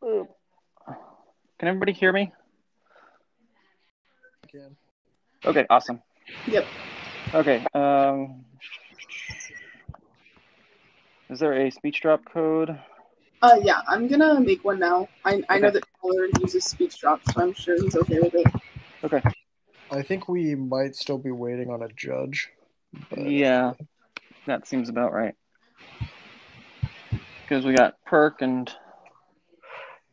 Can everybody hear me? Can. Okay, awesome. Yep. Okay. Um, is there a speech drop code? Uh, yeah, I'm gonna make one now. I, I know that Tyler uses speech drop, so I'm sure he's okay with it. Okay. I think we might still be waiting on a judge. But Yeah, that seems about right. Because we got Perk and Yeah,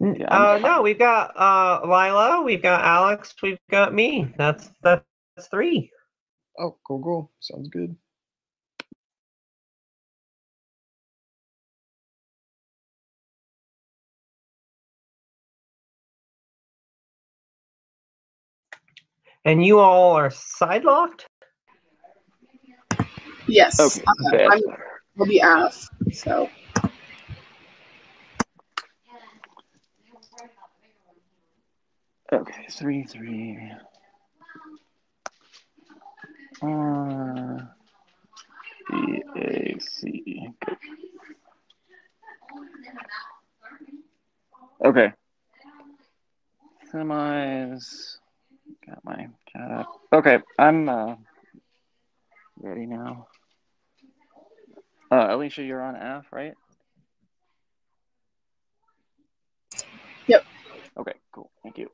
Uh, no, we've got uh Lila, we've got Alex, we've got me. That's that's three. Oh, cool, cool. Sounds good. And you all are sidelocked? Yes, okay. uh. I'm, I'll be AF, so Okay, three, three. Uh, B A C. Okay. Semis. Got my cat up. Okay, I'm uh, ready now. Uh, Alicia, you're on F, right? Yep. Okay, cool. Thank you.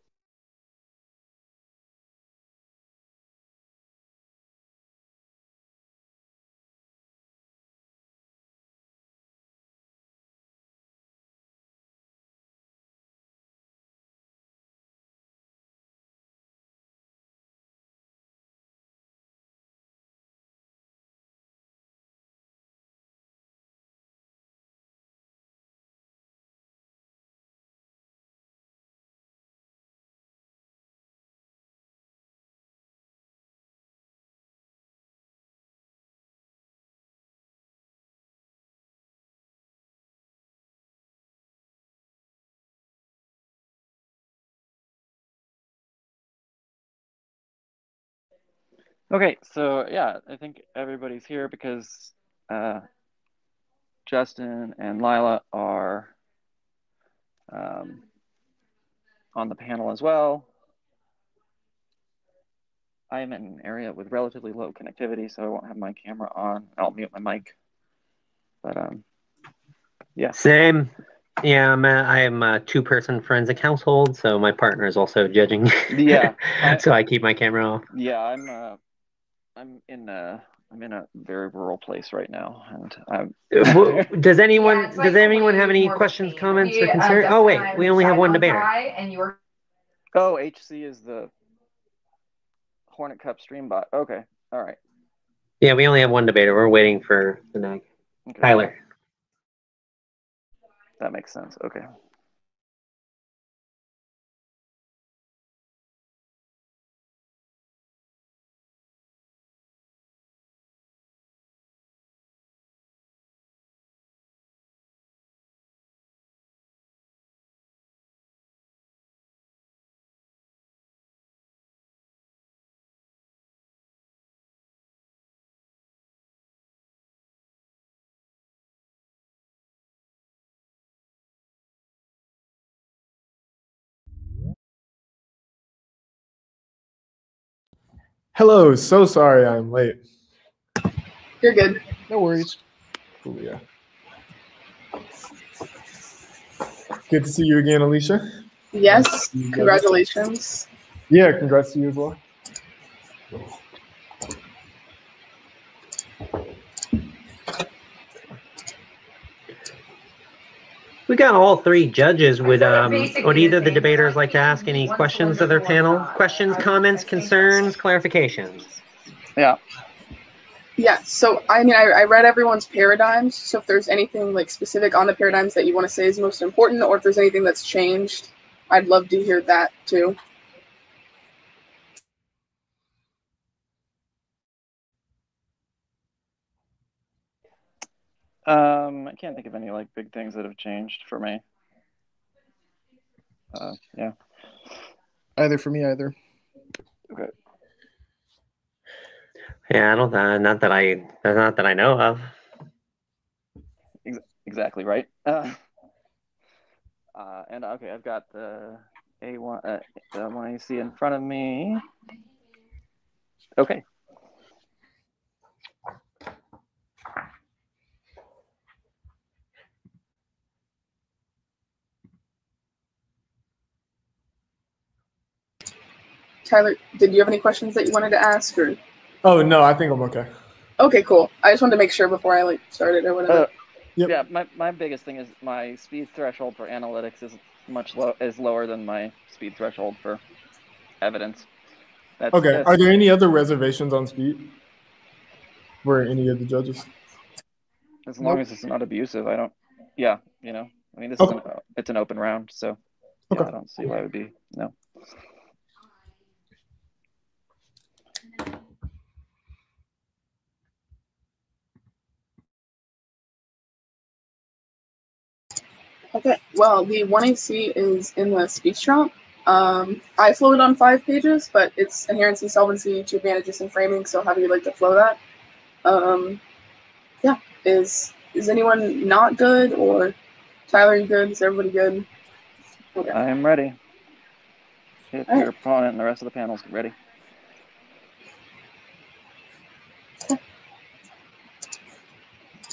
Okay, so yeah, I think everybody's here because uh, Justin and Lila are um, on the panel as well. I am in an area with relatively low connectivity, so I won't have my camera on. I'll mute my mic. But um, yeah, Same. Yeah, I'm a, I am a two person forensic household, so my partner is also judging. Yeah, I- so I keep my camera off. yeah, I'm uh, I'm in a I'm in a very rural place right now, and I'm Does anyone Yeah, it's like does anyone have any questions, between- comments, we, or uh, concerns? Justin Oh wait, we only have one silent debater. And you were oh HC is the Hornet Cup stream bot. Okay, all right. Yeah, we only have one debater. We're waiting for the nag. Okay. Tyler. That makes sense. Okay. Hello, so sorry I'm late. you're good. No worries. Cool, yeah. Good to see you again, Alicia. Yes, congratulations. Yeah, congrats to you as well. We got all three judges. Would um would either the debaters like to ask any questions of their panel? Questions, comments, concerns, clarifications? Yeah. Yeah, so I mean, I, I read everyone's paradigms. So if there's anything like specific on the paradigms that you want to say is most important, or if there's anything that's changed, I'd love to hear that too. Um, I can't think of any like big things that have changed for me. Uh, yeah. Either for me, either. Okay. Yeah, I don't. Uh, not that I. Not that I know of. Exactly right. Uh, Uh, and okay, I've got the A1, uh, the one you see in front of me. Okay. Tyler, did you have any questions that you wanted to ask or? Oh no, I think I'm okay. Okay, cool. I just wanted to make sure before I like started or whatever. Uh, Yep. Yeah, my, my biggest thing is my speed threshold for analytics is much low is lower than my speed threshold for evidence. That's, Okay. that's- Are there any other reservations on speed for any of the judges? as long Nope. as it's not abusive, I don't. Yeah, you know, I mean, this is an, it's an open round, so yeah, Okay. I don't see why it would be no. Okay, well, the 1AC is in the speech drop. Um, I flow it on five pages, but it's inherency, solvency, two advantages, and framing. So, how do you like to flow that? Um, yeah, is is anyone not good or Tyler? You good? Is everybody good? Okay. I am ready. If All right. your opponent and the rest of the panels get ready.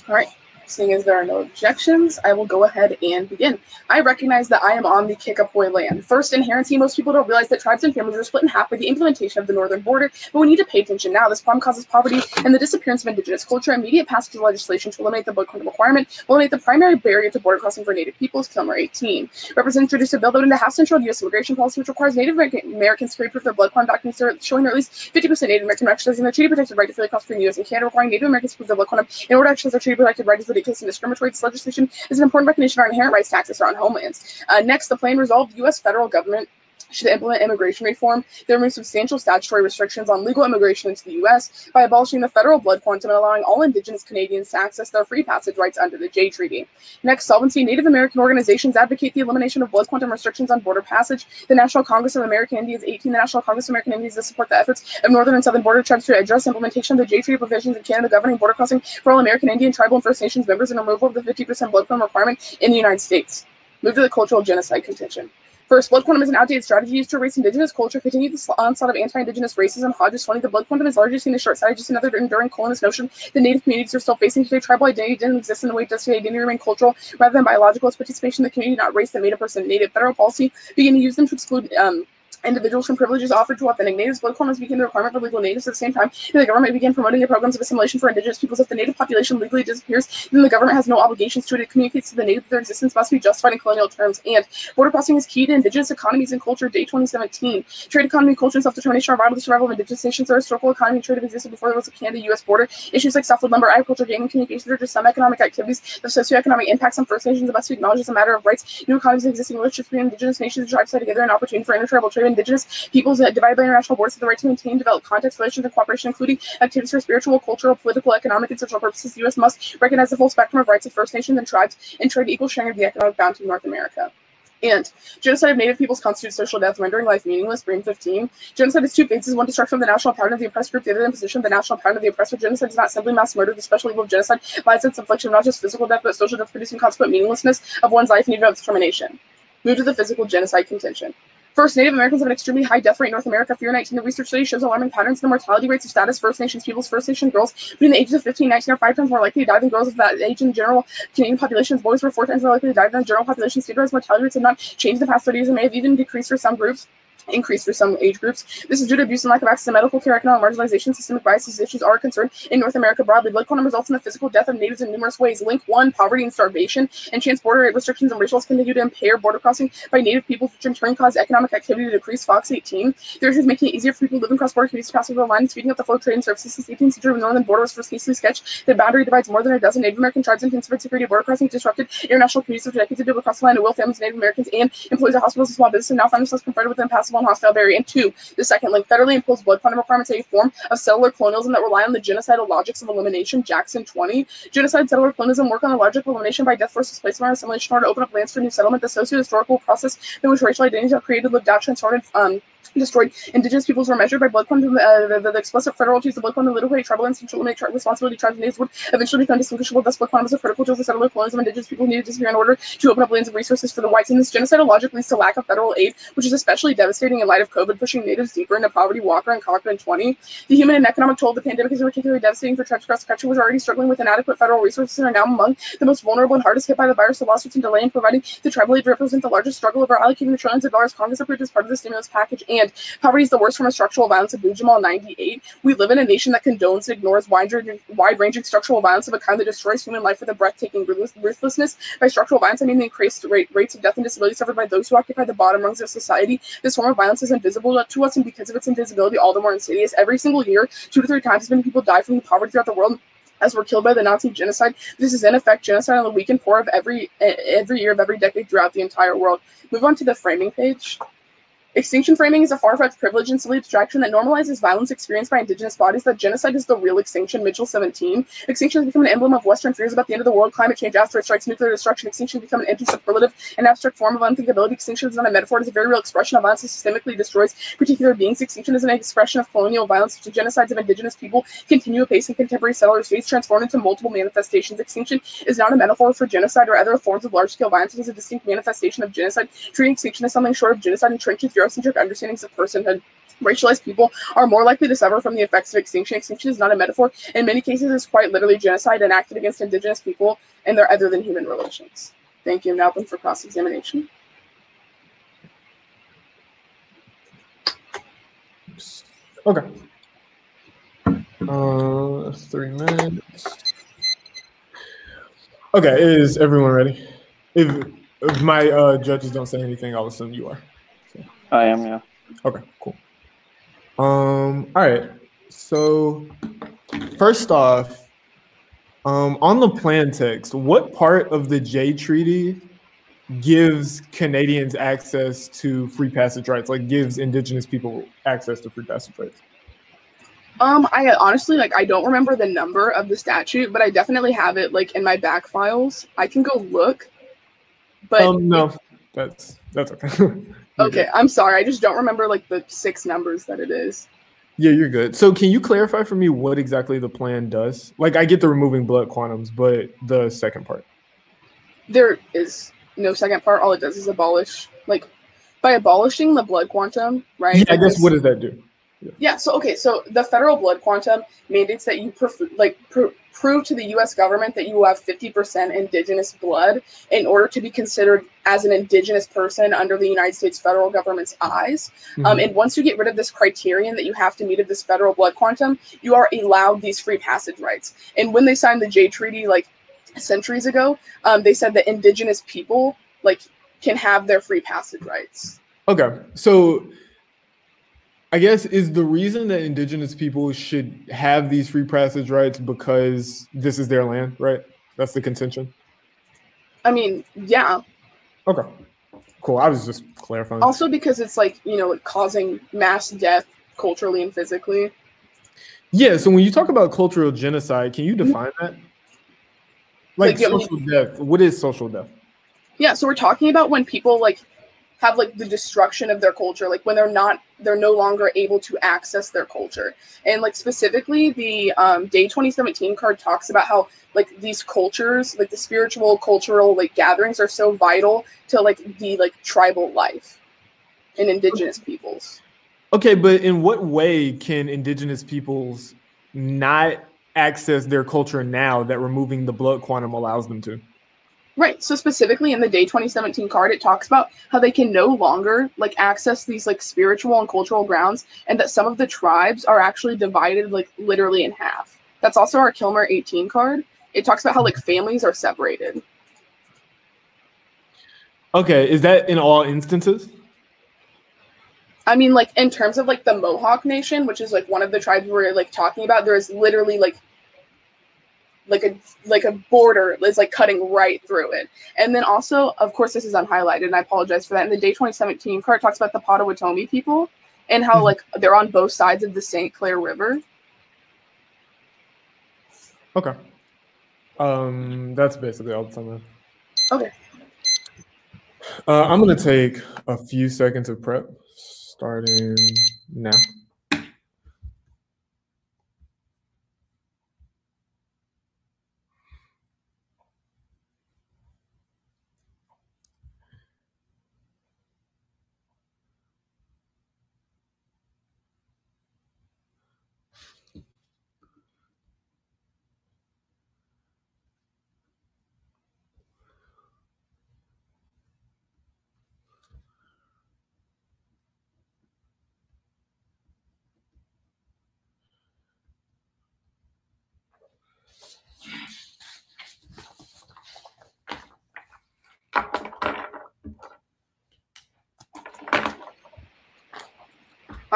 All right. Seeing as there are no objections, I will go ahead and begin. I recognize that I am on the Kickapoo land. First, inherency, most people don't realize that tribes and families are split in half by the implementation of the northern border, but we need to pay attention now. This problem causes poverty and the disappearance of indigenous culture. Immediate passage of legislation to eliminate the blood quantum requirement will eliminate the primary barrier to border crossing for Native peoples, Kilmer 18. Representatives introduced a bill that would end a half-century U.S. immigration policy which requires Native Americans to prove their blood quantum documents showing at least 50% Native American, exercising their treaty-protected right to freely cross between the U.S. and Canada, requiring Native Americans to prove their blood quantum in order to exercise their treaty-protected right is ridiculous and discriminatory. Legislation is an important recognition of our inherent rights to access our own homelands. Uh, next, the plan resolved U.S. federal government should implement immigration reform that removes substantial statutory restrictions on legal immigration into the U.S. by abolishing the federal blood quantum and allowing all Indigenous Canadians to access their free passage rights under the Jay Treaty. Next, solvency. Native American organizations advocate the elimination of blood quantum restrictions on border passage. The National Congress of American Indians 18, the National Congress of American Indians to support the efforts of northern and southern border tribes to address implementation of the Jay Treaty provisions in Canada governing border crossing for all American Indian, tribal, and First Nations members and removal of the 50% blood quantum requirement in the United States. Move to the cultural genocide contention. First, blood quantum is an outdated strategy used to erase indigenous culture, continue the onslaught of anti-indigenous racism. Hodges 20, the blood quantum is largely seen as short-sighted, just another enduring colonist notion that native communities are still facing today. Tribal identity didn't exist in the way it does today. Identity remained cultural rather than biological. It's participation in the community, not race, that made a person native. Federal policy began to use them to exclude um, individuals from privileges offered to authentic natives. Blood quantum became the requirement for legal natives at the same time. The government began promoting the programs of assimilation for indigenous peoples. If the native population legally disappears, then the government has no obligations to it. It communicates to the native that their existence must be justified in colonial terms. And border crossing is key to indigenous economies and culture. Day 2017. Trade economy, culture, and self-determination are vital to survival of indigenous nations. Their historical economy and trade have existed before there was a Canada-U.S. border. Issues like softwood lumber, agriculture, gaming, communications are just some economic activities. The socioeconomic impacts on First Nations must be acknowledged as a matter of rights. New economies exist in relationships between indigenous nations and tribes tied together an opportunity for intertribal trade. Indigenous peoples divided by international borders have the right to maintain, develop context, relations, and cooperation, including activities for spiritual, cultural, political, economic, and social purposes. The U.S. must recognize the full spectrum of rights of First Nations and tribes and trade equal sharing of the economic bounty of North America. And genocide of native peoples constitutes social death, rendering life meaningless. Brain 15. Genocide has two phases: one destruction of the national power of the oppressed group, the other imposition of the national power of the oppressor. Genocide is not simply mass murder. The special evil of genocide lies in its infliction of not just physical death, but social death, producing consequent meaninglessness of one's life and even of its termination. Move to the physical genocide contention. First, Native Americans have an extremely high death rate in North America. Fear 19, the research study shows alarming patterns in the mortality rates of status First Nations peoples. First Nation girls between the ages of 15 and 19 are five times more likely to die than girls of that age in general. Canadian populations, boys were four times more likely to die than the general population. Standardized mortality rates have not changed in the past 30 years and may have even decreased for some groups increased for some age groups. This is due to abuse and lack of access to medical care, economic marginalization, systemic biases. Issues are a concern in North America broadly. Blood quantum results in the physical death of natives in numerous ways. Link one, poverty and starvation, and chance border restrictions and racial continue to impair border crossing by native people, which in turn cause economic activity to decrease. Fox 18. There is making it easier for people living cross border communities to pass over the line speeding up the flow of trade and services. The 18th century, the northern border was first hastily sketched. The boundary divides more than a dozen Native American tribes and considered security border crossing disrupted international communities for decades to be able to cross the line to will families, Native Americans, and employees of hospitals and small businesses now find themselves confronted with impassable and hostile barrier. And two, the second link, federally imposed blood quantum requirements, a form of settler colonialism that rely on the genocidal logics of elimination. Jackson 20. Genocide, settler colonialism work on the logic of elimination by death force displacement or assimilation in order to open up lands for new settlement. The socio-historical process in which racial identities are created, lived out, transformed, um, destroyed indigenous peoples were measured by blood quantum. Uh, the, the, the explicit federal use of blood quantum, little tribal and central limit tri- responsibility tribes and would eventually become distinguishable. Thus, blood quantum is a critical tool for settler colonialism. Indigenous people needed to disappear in order to open up lands and resources for the whites. And this genocidal logic leads to lack of federal aid, which is especially devastating in light of COVID, pushing natives deeper into poverty. Walker and Cochran 20. The human and economic toll of the pandemic is particularly devastating for tribes across the country, which are already struggling with inadequate federal resources and are now among the most vulnerable and hardest hit by the virus. The lawsuits and delay in providing the tribal aid represent the largest struggle over allocating the trillions of dollars Congress approved as part of the stimulus package. And poverty is the worst form of structural violence Abu-Jamal 98. We live in a nation that condones and ignores wide-ranging structural violence of a kind that destroys human life with a breathtaking ruthlessness. By structural violence, I mean the increased rate, rates of death and disability suffered by those who occupy the bottom rungs of society. This form of violence is invisible to us, and because of its invisibility, all the more insidious. Every single year, two to three times as many people die from poverty throughout the world as were killed by the Nazi genocide. This is in effect genocide on the weak and poor of every every year of every decade throughout the entire world. Move on to the framing page. Extinction framing is a far-fetched privilege and silly abstraction that normalizes violence experienced by indigenous bodies. That genocide is the real extinction. Mitchell 17. Extinction has become an emblem of Western fears about the end of the world, climate change, asteroid strikes, nuclear destruction. Extinction has become an empty superlative, and abstract form of unthinkability. Extinction is not a metaphor; it is a very real expression of violence that systemically destroys particular beings. Extinction is an expression of colonial violence. The genocides of indigenous people continue apace in contemporary settler states, transformed into multiple manifestations. Extinction is not a metaphor for genocide or other forms of large-scale violence. It is a distinct manifestation of genocide. Treating extinction as something short of genocide entrenches Eurocentric understandings of personhood. Racialized people are more likely to suffer from the effects of extinction. Extinction is not a metaphor. In many cases, it's quite literally genocide enacted against indigenous people and their other than human relations. Thank you. Open for cross examination. Okay. Uh, three minutes. Okay, is everyone ready? If, if my uh, judges don't say anything, I'll assume you are. I am, yeah. Okay, cool. Um, all right. So first off, um, on the plan text, what part of the Jay Treaty gives Canadians access to free passage rights? Like gives Indigenous people access to free passage rights? Um, I honestly like I don't remember the number of the statute, but I definitely have it like in my back files. I can go look. But um, no, that's that's okay. okay, I'm sorry. I just don't remember like the six numbers that it is. Yeah, you're good. So can you clarify for me what exactly the plan does? Like I get the removing blood quantums, but the second part. There is no second part. All it does is abolish like by abolishing the blood quantum, right? Yeah, I guess what does that do? Yeah. yeah. So okay. So the federal blood quantum mandates that you like pr- prove to the U.S. government that you have 50% indigenous blood in order to be considered as an indigenous person under the United States federal government's eyes. Mm-hmm. Um, and once you get rid of this criterion that you have to meet of this federal blood quantum, you are allowed these free passage rights. And when they signed the Jay Treaty, like centuries ago, um, they said that indigenous people like can have their free passage rights. Okay, so I guess is the reason that indigenous people should have these free passage rights because this is their land, right? That's the contention. I mean, yeah. Okay. Cool. I was just clarifying. Also because it's like, you know, like causing mass death culturally and physically. Yeah, so when you talk about cultural genocide, can you mm-hmm. define that? Like, like social death. What is social death? Yeah, so we're talking about when people like have like the destruction of their culture like when they're not they're no longer able to access their culture. And like specifically the um, day 2017 card talks about how like these cultures like the spiritual cultural like gatherings are so vital to like the like tribal life in indigenous peoples. Okay but in what way can indigenous peoples not access their culture now that removing the blood quantum allows them to Right. So specifically in the day 2017 card, it talks about how they can no longer like access these like spiritual and cultural grounds, and that some of the tribes are actually divided like literally in half. That's also our Kilmer 18 card. It talks about how like families are separated. Okay, is that in all instances? I mean, like in terms of like the Mohawk Nation, which is like one of the tribes we're like talking about, there is literally like like a like a border is like cutting right through it. And then also, of course, this is unhighlighted, and I apologize for that. In the day 2017 card talks about the Potawatomi people and how mm-hmm. like they're on both sides of the St. Clair River. Okay. Um, that's basically all the time. Okay. Uh, I'm gonna take a few seconds of prep. starting now.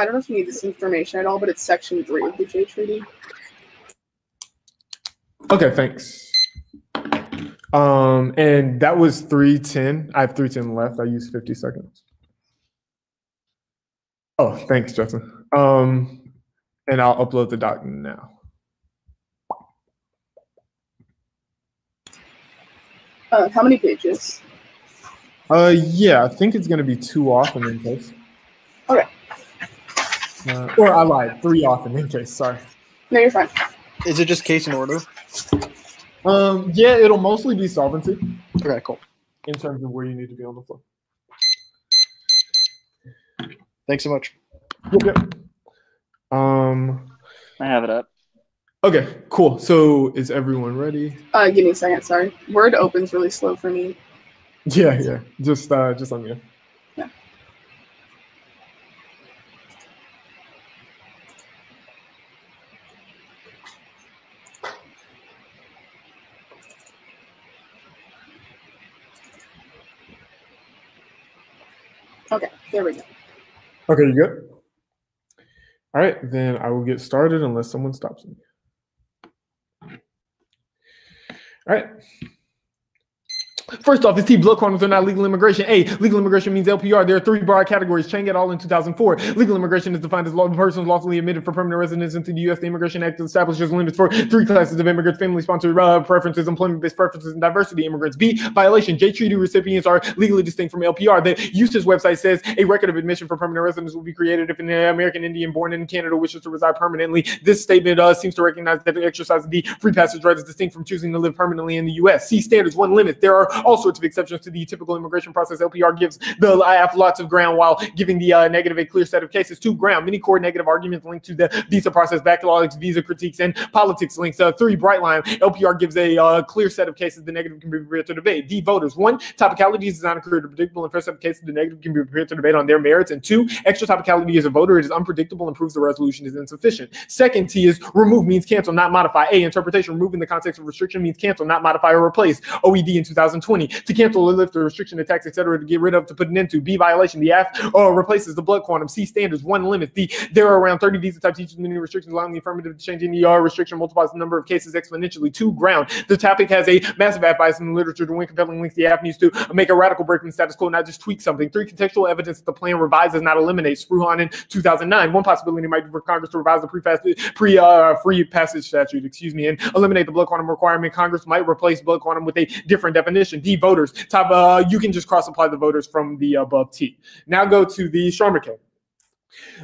I don't know if you need this information at all, but it's section three of the Jay Treaty. Okay, thanks. Um, and that was 310. I have 310 left. I used 50 seconds. Oh, thanks, Justin. Um, and I'll upload the doc now. Uh, how many pages? Uh, yeah, I think it's gonna be two off and then case. Okay. Uh, or I lied, three off in then case. Sorry. No, you're fine. Is it just case and order? Um, yeah, it'll mostly be solvency Okay, cool. in terms of where you need to be on the floor. Thanks so much. Yep, yep. Um, I have it up. okay, cool. So is everyone ready? Uh, give me a second. Sorry, Word opens really slow for me. Yeah, yeah. Just uh just on me know. Okay, there we go. Okay, you good? All right, then I will get started unless someone stops me. All right. First off, is T blood quantums are not legal immigration. A, legal immigration means LPR. There are three broad categories. Chang et al. in 2004. Legal immigration is defined as law persons lawfully admitted for permanent residence into the U.S. The Immigration Act establishes limits for three classes of immigrants: family-sponsored uh, preferences, employment-based preferences, and diversity immigrants. B, violation. Jay treaty recipients are legally distinct from LPR. The USCIS website says a record of admission for permanent residence will be created if an American Indian born in Canada wishes to reside permanently. This statement uh, seems to recognize that the exercise of the free passage right is distinct from choosing to live permanently in the U.S. C standards one limit. There are all sorts of exceptions to the typical immigration process. LPR gives the IF lots of ground while giving the uh, negative a clear set of cases. Two ground. Many core negative arguments linked to the visa process, backlogs, visa critiques, and politics links. Uh, three bright line. LPR gives a uh, clear set of cases. The negative can be prepared to debate. D voters. One topicality is not clear to predictable. And first set of cases, the negative can be prepared to debate on their merits. And two extra topicality as a voter. It is unpredictable and proves the resolution is insufficient. Second T is remove means cancel, not modify. A interpretation. Remove in the context of restriction means cancel, not modify or replace. OED in 2020 to cancel or lift a restriction, a tax, etc. to get rid of, to put an end to. B violation. The F uh, replaces the blood quantum. C standards. One limit. D there are around 30 visa types, each with many restrictions, allowing the affirmative to change any uh, restriction multiplies the number of cases exponentially. Two ground. The topic has a massive aff bias in the literature. To win compelling links, the aff needs to make a radical break from the status quo, not just tweak something. Three contextual evidence that the plan revises, not eliminates. Spruhan in 2009. One possibility might be for Congress to revise the pre pre uh, free passage statute, excuse me, and eliminate the blood quantum requirement. Congress might replace blood quantum with a different definition. D voters. Top. Uh, you can just cross apply the voters from the above T. Now go to the Sharma case.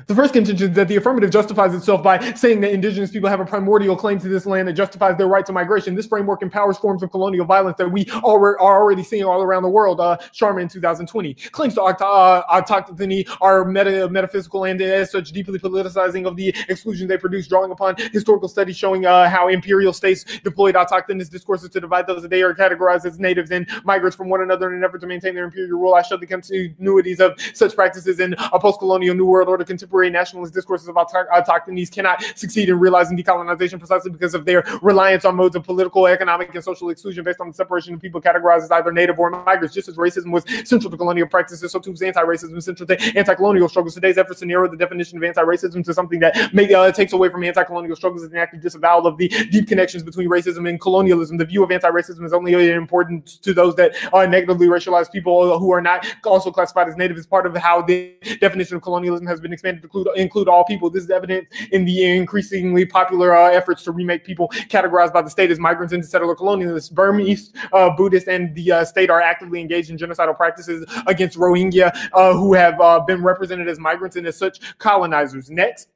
The first contention is that the affirmative justifies itself by saying that indigenous people have a primordial claim to this land that justifies their right to migration. This framework empowers forms of colonial violence that we are already seeing all around the world. Uh, Sharma in 2020 claims to uh, autochthony are meta- metaphysical and as such deeply politicizing of the exclusion they produce, drawing upon historical studies showing uh, how imperial states deployed autochthonous discourses to divide those that they are categorized as natives and migrants from one another in an effort to maintain their imperial rule. I show the continuities of such practices in a post-colonial New World Order contemporary nationalist discourses of auto- autochthonies cannot succeed in realizing decolonization precisely because of their reliance on modes of political, economic, and social exclusion based on the separation of people categorized as either native or migrants. Just as racism was central to colonial practices, so too was anti-racism central to anti-colonial struggles. Today's efforts to narrow the definition of anti-racism to something that make, uh, takes away from anti-colonial struggles is an active disavowal of the deep connections between racism and colonialism. The view of anti-racism is only important to those that are negatively racialized people who are not also classified as native as part of how the definition of colonialism has been been expanded to include, include all people. This is evident in the increasingly popular uh, efforts to remake people categorized by the state as migrants into settler colonialists. Burmese, uh, Buddhists, and the uh, state are actively engaged in genocidal practices against Rohingya, uh, who have uh, been represented as migrants and as such colonizers. Next.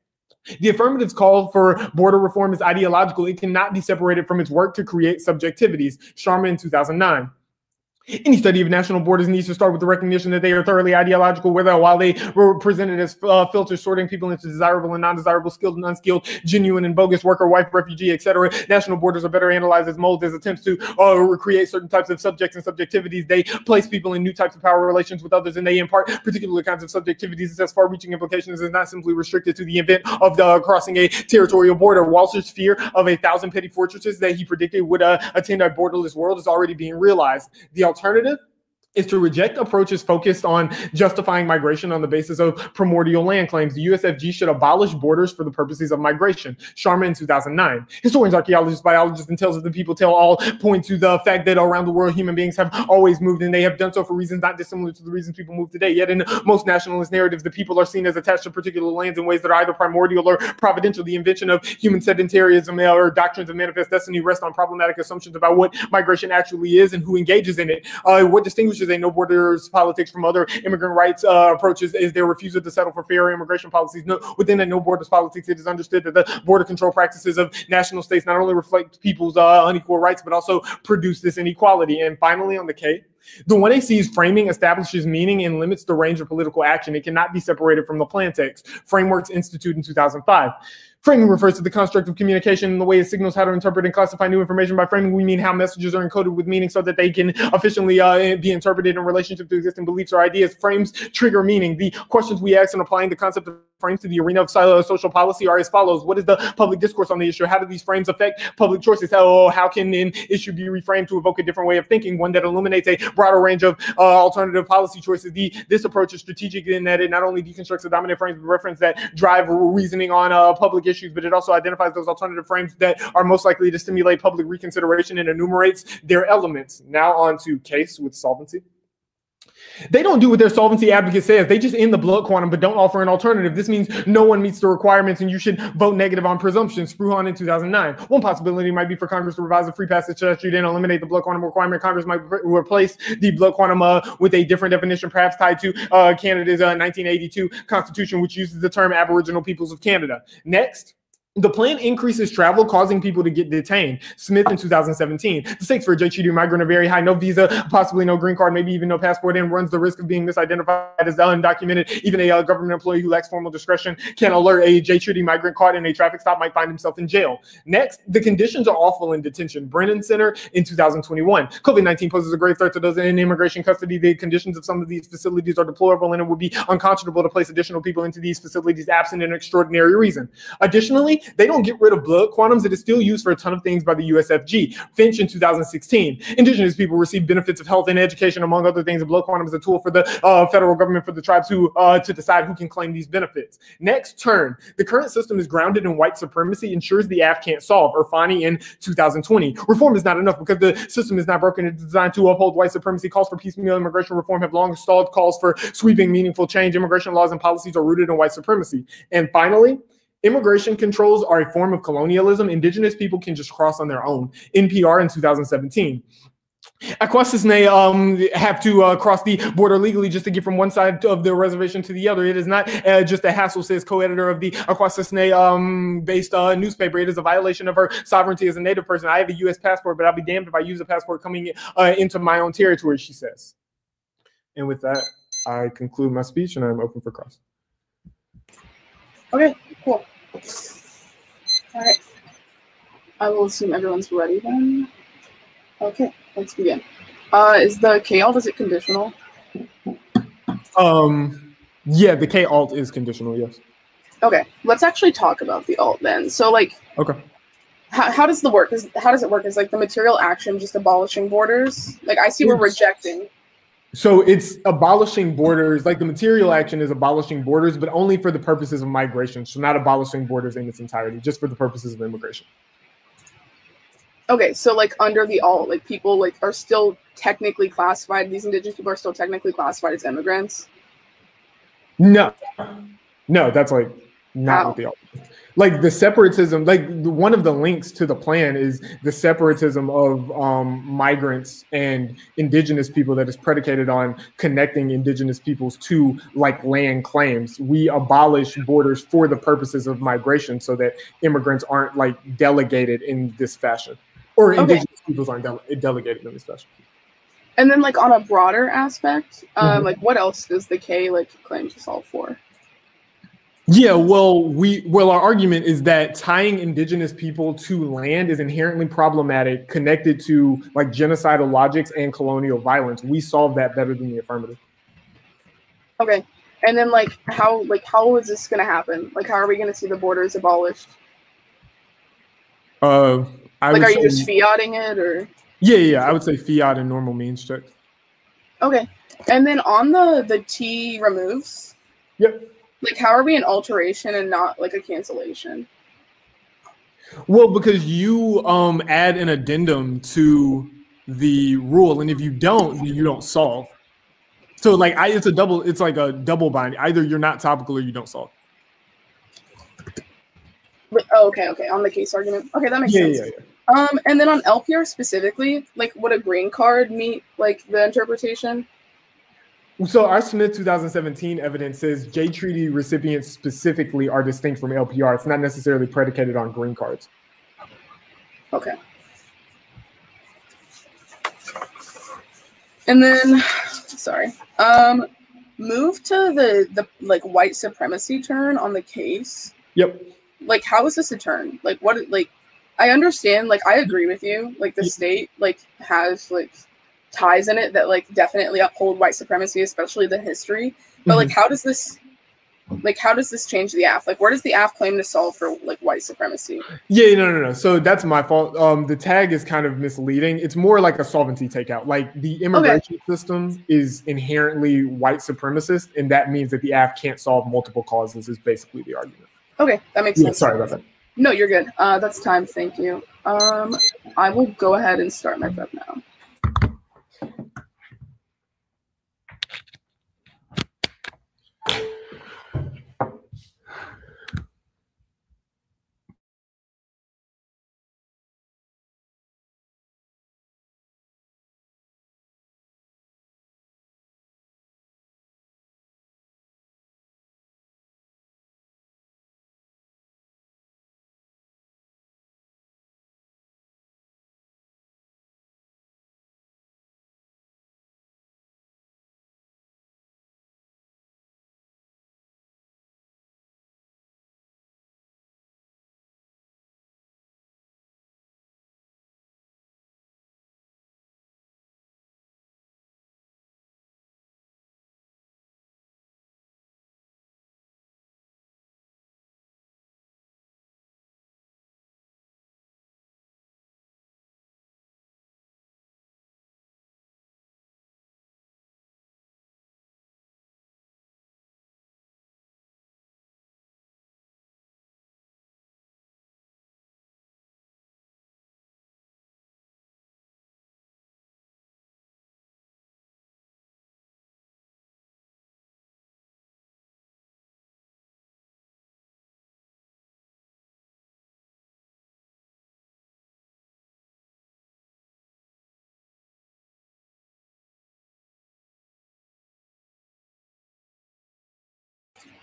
The affirmative's call for border reform is ideological. It cannot be separated from its work to create subjectivities. Sharma in 2009. Any study of national borders needs to start with the recognition that they are thoroughly ideological, whether while they were presented as uh, filters sorting people into desirable and non-desirable, skilled and unskilled, genuine and bogus, worker, wife, refugee, etc. National borders are better analyzed as molds as attempts to uh, certain types of subjects and subjectivities. They place people in new types of power relations with others, and they impart particular kinds of subjectivities as far-reaching implications is not simply restricted to the event of the uh, crossing a territorial border. Walzer's fear of a thousand petty fortresses that he predicted would uh, attend a borderless world is already being realized. The alternative is to reject approaches focused on justifying migration on the basis of primordial land claims. The USFG should abolish borders for the purposes of migration. Sharma in 2009. Historians, archaeologists, biologists, and tales of the people tell all point to the fact that around the world human beings have always moved and they have done so for reasons not dissimilar to the reasons people move today. Yet in most nationalist narratives, the people are seen as attached to particular lands in ways that are either primordial or providential. The invention of human sedentarism or doctrines of manifest destiny rest on problematic assumptions about what migration actually is and who engages in it. Uh, what distinguishes distinguishes a no borders politics from other immigrant rights uh, approaches is their refusal to settle for fair immigration policies. No, within a no borders politics, it is understood that the border control practices of national states not only reflect people's uh, unequal rights, but also produce this inequality. And finally, on the K, the 1AC's framing establishes meaning and limits the range of political action. It cannot be separated from the plan text. Frameworks Institute in 2005. Framing refers to the construct of communication and the way it signals how to interpret and classify new information. By framing, we mean how messages are encoded with meaning so that they can efficiently uh, be interpreted in relationship to existing beliefs or ideas. Frames trigger meaning. The questions we ask in applying the concept of frames to the arena of social policy are as follows. What is the public discourse on the issue? How do these frames affect public choices? How, how can an issue be reframed to evoke a different way of thinking, one that illuminates a broader range of uh, alternative policy choices? The, this approach is strategic in that it not only deconstructs the dominant frames of reference that drive reasoning on uh, public issues, but it also identifies those alternative frames that are most likely to stimulate public reconsideration and enumerates their elements. Now on to case with solvency. They don't do what their solvency advocate says. They just end the blood quantum, but don't offer an alternative. This means no one meets the requirements, and you should vote negative on presumptions. Spruhan in 2009. One possibility might be for Congress to revise the free passage statute and eliminate the blood quantum requirement. Congress might replace the blood quantum uh, with a different definition, perhaps tied to uh, Canada's uh, 1982 Constitution, which uses the term Aboriginal peoples of Canada. Next. The plan increases travel, causing people to get detained. Smith in 2017. The stakes for a Jay-Treaty migrant are very high. No visa, possibly no green card, maybe even no passport, and runs the risk of being misidentified as undocumented. Even a uh, government employee who lacks formal discretion can alert a Jay-Treaty migrant caught in a traffic stop might find himself in jail. Next, the conditions are awful in detention. Brennan Center in 2021. COVID-19 poses a grave threat to those in immigration custody. The conditions of some of these facilities are deplorable, and it would be unconscionable to place additional people into these facilities absent an extraordinary reason. Additionally, they don't get rid of blood quantums. It is still used for a ton of things by the USFG. Finch in 2016. Indigenous people receive benefits of health and education, among other things. A blood quantum is a tool for the uh, federal government for the tribes who uh, to decide who can claim these benefits. Next turn. The current system is grounded in white supremacy, ensures the AF can't solve. Irfani in 2020. Reform is not enough because the system is not broken. It's designed to uphold white supremacy. Calls for piecemeal immigration reform have long stalled. Calls for sweeping, meaningful change. Immigration laws and policies are rooted in white supremacy. And finally, Immigration controls are a form of colonialism. Indigenous people can just cross on their own. NPR in 2017. Akwesasne um, have to uh, cross the border legally just to get from one side of the reservation to the other. It is not uh, just a hassle, says co-editor of the Akwesasne um, based uh, newspaper. It is a violation of her sovereignty as a native person. I have a U.S. passport, but I'll be damned if I use a passport coming uh, into my own territory, she says. And with that, I conclude my speech and I'm open for cross. Okay, cool. All right. I will assume everyone's ready then. Okay, let's begin. Uh, is the K alt is it conditional? Um, yeah, the K alt is conditional. Yes. Okay, let's actually talk about the alt then. So, like, okay, how, how does the work? Is how does it work? Is like the material action just abolishing borders? Like, I see we're rejecting. So it's abolishing borders, like the material action is abolishing borders, but only for the purposes of migration. So not abolishing borders in its entirety, just for the purposes of immigration. Okay, so like under the alt, like people like are still technically classified. These indigenous people are still technically classified as immigrants. No, No, that's like not the. Like the separatism, like one of the links to the plan is the separatism of um, migrants and indigenous people that is predicated on connecting indigenous peoples to like land claims. We abolish borders for the purposes of migration so that immigrants aren't like delegated in this fashion, or Okay. indigenous peoples aren't dele- delegated in this fashion. And then like on a broader aspect, um, Mhm. like what else does the K like claim to solve for? Yeah, well, we well our argument is that tying indigenous people to land is inherently problematic, connected to like genocidal logics and colonial violence. We solve that better than the affirmative. Okay. And then like how like how is this gonna happen? Like how are we gonna see the borders abolished? Uh, I like are you just fiating it or yeah, yeah, I would say fiat and normal means check. Okay. And then on the the T removes, Yep. Like how are we an alteration and not like a cancellation? Well, because you um add an addendum to the rule, and if you don't, you don't solve. So like I it's a double, it's like a double bind. Either you're not topical or you don't solve. But, oh, okay, okay, on the case argument. Okay, that makes Yeah, sense. yeah, yeah. Um, and then on LPR specifically, like would a green card meet like the interpretation? So our Smith 2017 evidence says Jay Treaty recipients specifically are distinct from LPR. It's not necessarily predicated on green cards. Okay. And then, sorry. Um, move to the the like white supremacy turn on the case. Yep. Like, how is this a turn? Like, what? Like, I understand. Like, I agree with you. Like, the state like has like ties in it that like definitely uphold white supremacy, especially the history. But like, how does this? Like, how does this change the aff? Like, where does the aff claim to solve for like white supremacy? Yeah, no, no, no. So that's my fault. Um, the tag is kind of misleading. It's more like a solvency takeout. Like the immigration system is inherently white supremacist, and that means that the aff can't solve multiple causes. Is basically the argument. Okay, that makes Yeah, sense. sorry about that. No, you're good. Uh, that's time. Thank you. Um, I will go ahead and start my prep now.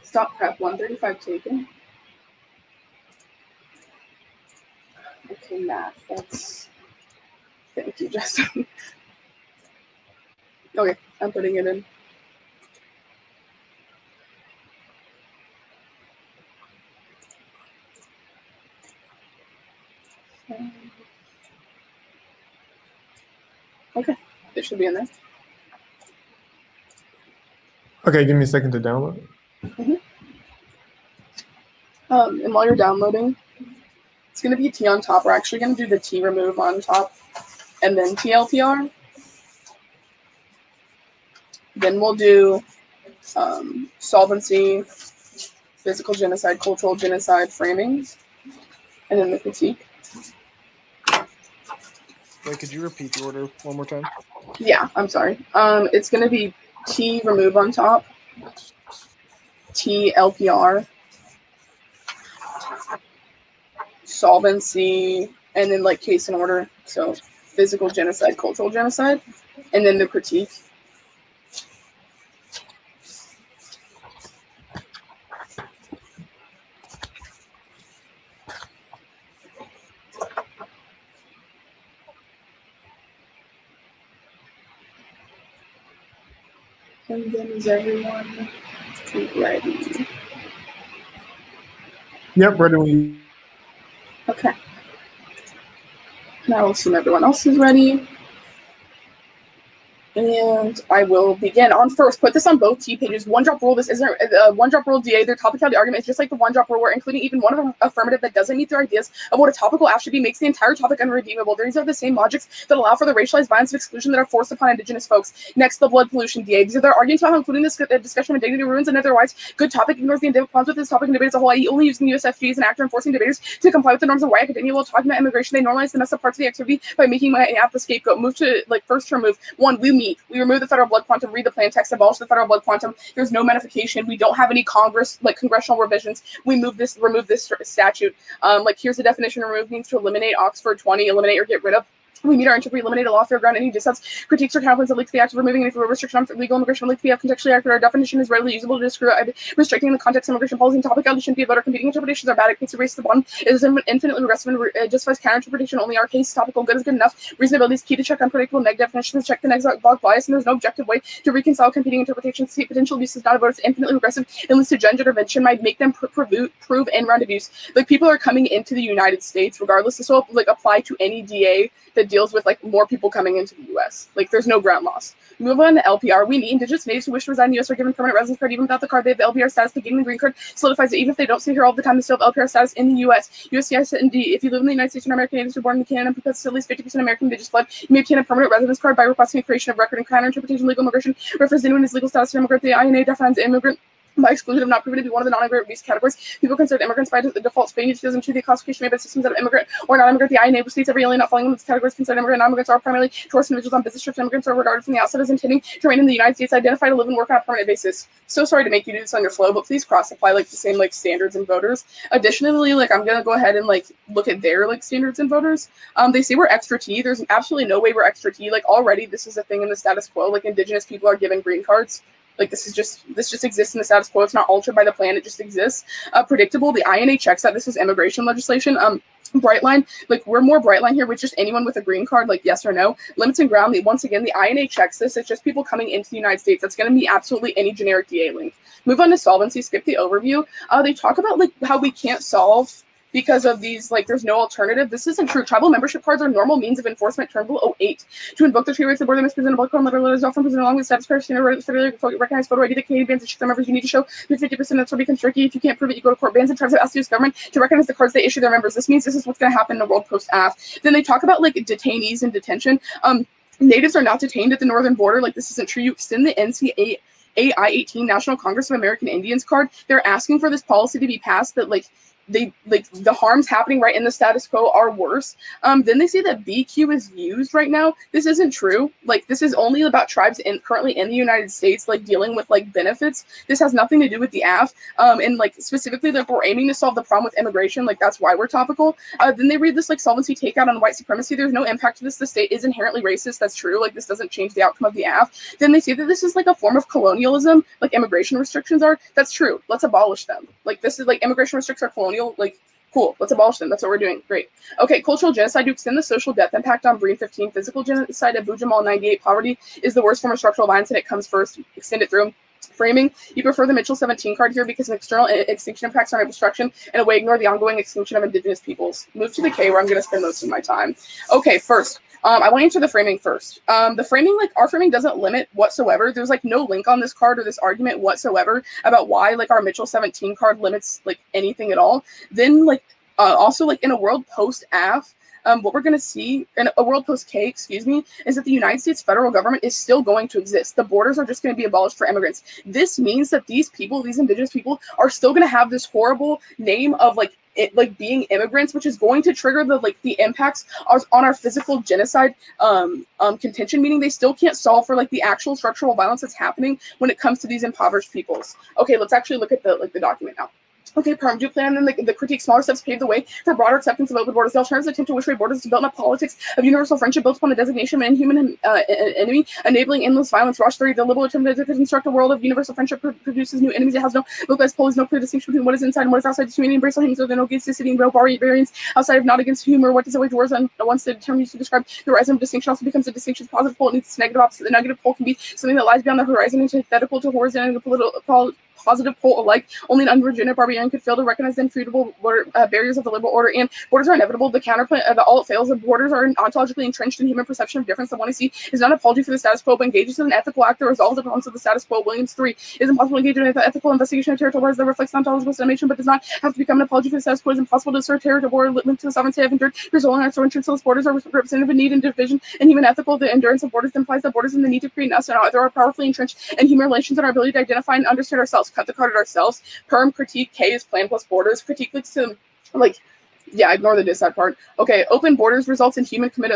Stop prep. One thirty-five taken. Okay, math. That's. Thank you, Justin. okay, I'm putting it in. Okay, it should be in there. Okay, give me a second to download. Um, and while you're downloading, it's going to be T on top. We're actually going to do the T remove on top and then TLPR. Then we'll do um, solvency, physical genocide, cultural genocide framings, and then the critique. Wait, could you repeat the order one more time? Yeah, I'm sorry. Um, it's going to be T remove on top, T LPR, solvency, and then like case and order. So physical genocide, cultural genocide, and then the critique. And then is everyone Yep, ready. Okay. Now we'll assume everyone else is ready. And I will begin on first. Put this on both T pages. One drop rule. This isn't a uh, one drop rule DA. Their topicality argument is just like the one drop rule. We're including even one of them affirmative that doesn't meet their ideas of what a topical aff should be makes the entire topic unredeemable. These are the same logics that allow for the racialized violence of exclusion that are forced upon Indigenous folks. Next, the blood pollution DA. These are their arguments about how including this discussion of dignity ruins and otherwise good topic ignores the endemic problems with this topic and debate as a whole, i.e., only using the USFG as an actor and forcing debaters to comply with the norms of white academia while talking about immigration. They normalize the messed up parts of the activity by making my aff the scapegoat. Move to like first term move. One, we meet. We remove the federal blood quantum, read the plan text, abolish the federal blood quantum. There's no modification. We don't have any Congress like congressional revisions. We move this, remove this statute. Um, like here's the definition: remove means to eliminate Oxford 20, eliminate or get rid of. We meet our to eliminate a law fair ground any dissents, critiques, or counterpoints that leaks the act of removing any restriction on legal immigration leaks the contextually accurate. Our definition is readily usable to describe restricting the context of immigration policy and topic shouldn't be about our competing interpretations are bad. It creates a race to the bottom. It is infinitely regressive and uh, justifies counter interpretation. Only our case topical good is good enough. Reasonability is key to check unpredictable neg definitions, check the next block bias, and there's no objective way to reconcile competing interpretations. See potential abuse is not about it's infinitely regressive to gender intervention might make them pr- prove, prove end round abuse. Like people are coming into the United States regardless. This will like apply to any DA that deals with like more people coming into the U.S. Like there's no ground loss. Move on to LPR. We need indigenous natives who wish to reside in the U.S. are given permanent residence card even without the card. They have the LPR status. The getting the green card solidifies it. Even if they don't stay here all the time, they still have LPR status in the U.S. USCIS and D. If you live in the United States and American natives are born in Canada possess at least 50% American indigenous blood, you may obtain a permanent residence card by requesting a creation of record and counter interpretation legal immigration. Refers anyone his legal status for immigrant. The INA defines immigrant by exclusion of not proven to be one of the non-immigrant abuse categories. People considered immigrants by the default Spain 2002, the classification made by systems of immigrant or non-immigrant. The INA states every alien not falling into this category is considered immigrant. Non-immigrants are primarily tourist individuals on business trips. Immigrants are regarded from the outset as intending to remain in the United States, identify to live and work on a permanent basis. So sorry to make you do this on your flow, but please cross-apply like the same like standards and voters. Additionally, like I'm gonna go ahead and like look at their like standards and voters. Um, they say we're extra T. There's absolutely no way we're extra T. Like already, this is a thing in the status quo. Like indigenous people are given green cards. Like this is just this just exists in the status quo. It's not altered by the plan. It just exists. Uh, predictable. The INA checks that this is immigration legislation. Um, Brightline, like we're more Brightline here with just anyone with a green card, like yes or no. Limits and ground. The, once again, the INA checks this. It's just people coming into the United States. That's going to be absolutely any generic DA link. Move on to solvency. Skip the overview. Uh, they talk about like how we can't solve because of these, like, there's no alternative. This isn't true. Tribal membership cards are normal means of enforcement. Turnbull 08. To invoke the treaty rights, the board must present a blood card letter letters often presented along with status card, standard recognized photo ID the Canadian bands and members. You need to show your 50% of that's already tricky. If you can't prove it, you go to court. Bands and tribes have asked the US government to recognize the cards they issue their members. This means this is what's going to happen in the world post aff. Then they talk about, like, detainees in detention. Um, natives are not detained at the northern border. Like, this isn't true. You extend the NCA. AI-18 National Congress of American Indians card. They're asking for this policy to be passed that like they like the harms happening right in the status quo are worse. Um, then they say that BQ is used right now. This isn't true. Like this is only about tribes in currently in the United States, like dealing with like benefits. This has nothing to do with the aff. Um, and like specifically, like we're aiming to solve the problem with immigration. Like that's why we're topical. Uh, then they read this like solvency takeout on white supremacy. There's no impact to this. The state is inherently racist. That's true. Like this doesn't change the outcome of the aff. Then they say that this is like a form of colonialism, like immigration restrictions are. That's true. Let's abolish them. Like this is like immigration restrictions are colonial like cool. Let's abolish them. That's what we're doing. Great. Okay cultural genocide to extend the social death impact on Breen 15 physical genocide Abu-Jamal 98 poverty is the worst form of structural violence and it comes first. Extend it through framing you prefer the mitchell 17 card here because an external extinction impacts on destruction and a way ignore the ongoing extinction of indigenous peoples move to the k where i'm going to spend most of my time okay first um, I want to answer the framing first. Um, the framing, like our framing, doesn't limit whatsoever. There's like no link on this card or this argument whatsoever about why like our Mitchell 17 card limits like anything at all. Then like uh, also like in a world post aff, um, what we're going to see in a world post K, excuse me, is that the United States federal government is still going to exist. The borders are just going to be abolished for immigrants. This means that these people, these indigenous people, are still going to have this horrible name of like it, like being immigrants, which is going to trigger the like the impacts on, our physical genocide um, um, contention. Meaning they still can't solve for like the actual structural violence that's happening when it comes to these impoverished peoples. Okay, let's actually look at the like the document now. Okay, Perm, do plan and the, the critique smaller steps pave the way for broader acceptance of open borders? The alternative attempt to wish away borders to build a politics of universal friendship built upon the designation of an inhuman uh, enemy, enabling endless violence. Rush 3, the liberal attempt to construct a world of universal friendship produces new enemies. It has no localized poles, no clear distinction between what is inside and what is outside. The humanity embrace all humans with no city and no variants outside of not against humor. What does it wage wars on once the term used to describe the horizon of distinction also becomes a distinction positive pole and its negative opposite. The negative pole can be something that lies beyond the horizon, antithetical to horizon and the political positive pole alike. Only an unregenerate barbarian could fail to recognize the border, uh, barriers of the liberal order, and borders are inevitable. The counterpoint of all fails. The borders are ontologically entrenched in human perception of difference. The see is not an apology for the status quo, but engages in an ethical act that resolves the problems of the status quo. Williams 3 is impossible to engage in an ethical investigation of territorial borders that reflects ontological estimation, but does not have to become an apology for the status quo. It is impossible to assert territorial border linked to the sovereignty of endured resolving our entrance borders are representative of need and division and human ethical. The endurance of borders implies that borders and the need to create us and there are powerfully entrenched in human relations and our ability to identify and understand ourselves, cut the card at ourselves Perm critique K is plan plus borders. Critique leads to like yeah, ignore the dis part. Okay, open borders results in human commit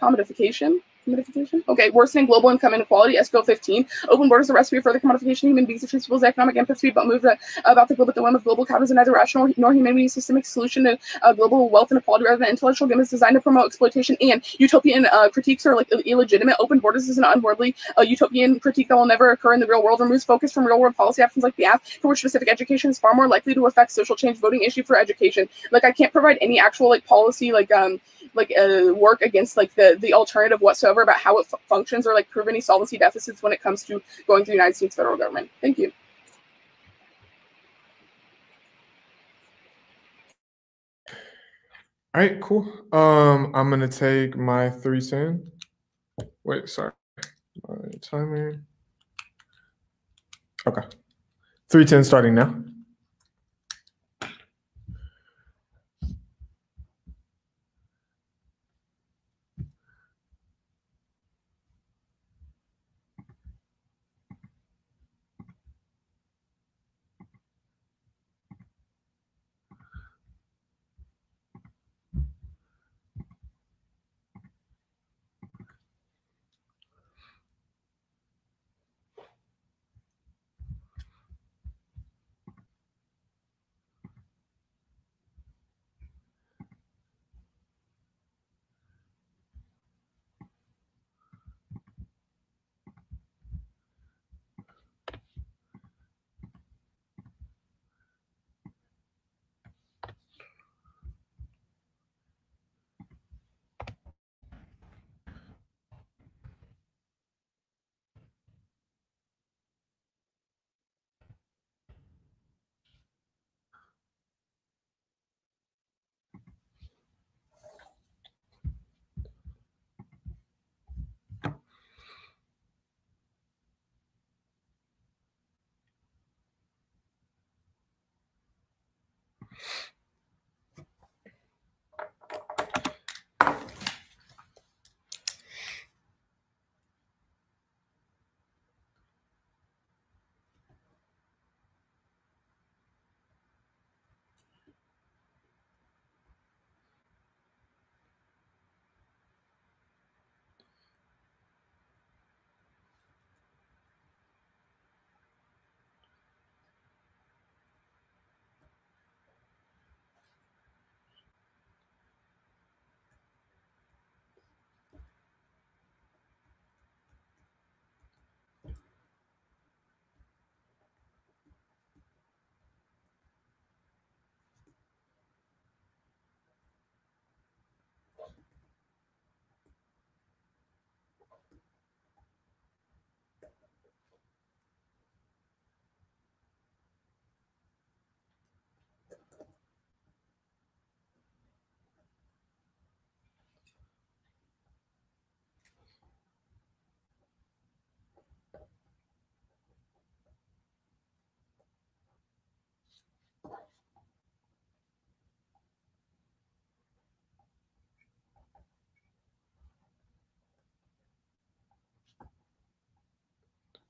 commodification commodification? Okay, worsening global income inequality, SGO 15. Open borders, a recipe for further commodification. Human beings achieve people's economic empathy, but move the, about the globe at the whim of global capitalism, neither rational nor humanity systemic solution to uh, global wealth inequality rather than intellectual gimmicks designed to promote exploitation. And utopian uh, critiques are like illegitimate. Open borders is an unworldly uh, utopian critique that will never occur in the real world. Removes focus from real world policy actions like the aff, for which specific education is far more likely to affect social change. Voting issue for education. Like I can't provide any actual like policy like um like uh, work against like the the alternative whatsoever about how it functions or like prove any solvency deficits when it comes to going through the United States federal government. Thank you. All right, cool. Um, I'm gonna take my three cent. Wait, sorry, my timer. Okay, three ten starting now.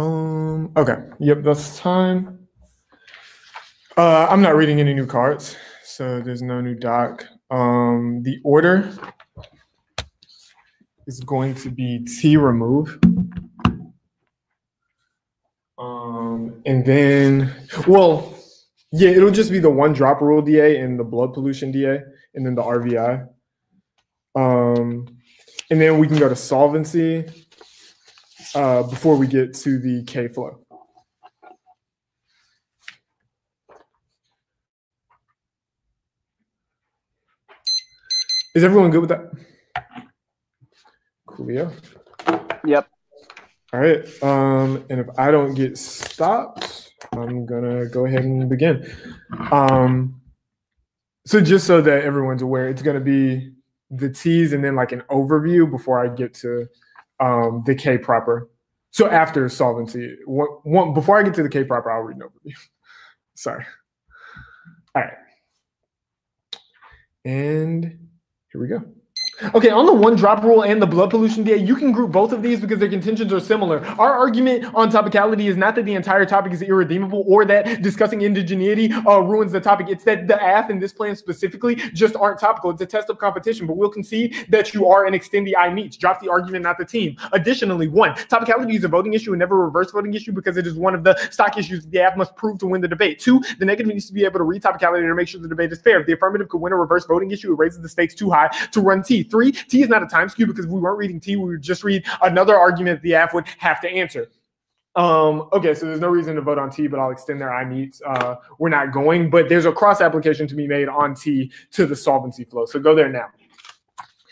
Um. Okay. Yep. That's time. Uh, I'm not reading any new cards, so there's no new doc. Um, the order is going to be T remove. Um, and then, well, yeah, it'll just be the one drop rule DA and the blood pollution DA, and then the RVI. Um, and then we can go to solvency uh, before we get to the K flow. Is everyone good with that? Coolio. Yep. All right. Um, and if I don't get stopped, I'm gonna go ahead and begin. Um, so just so that everyone's aware, it's gonna be the T's and then like an overview before I get to um, the K proper. So after solvency, one, one, before I get to the K proper, I'll read an overview. Sorry. All right. And here we go. Okay, on the one drop rule and the blood pollution DA, you can group both of these because their contentions are similar. Our argument on topicality is not that the entire topic is irredeemable or that discussing indigeneity uh, ruins the topic. It's that the aff and this plan specifically just aren't topical. It's a test of competition, but we'll concede that you are and extend the I meets. Drop the argument, not the team. Additionally, one, topicality is a voting issue and never a reverse voting issue because it is one of the stock issues the aff must prove to win the debate. Two, the negative needs to be able to read topicality to make sure the debate is fair. If the affirmative could win a reverse voting issue, it raises the stakes too high to run teeth. T3. T is not a time skew because we weren't reading T. We would just read another argument the aff would have to answer. Um, okay, so there's no reason to vote on T, but I'll extend their I meet. Uh, we're not going, but there's a cross application to be made on T to the solvency flow. So go there now.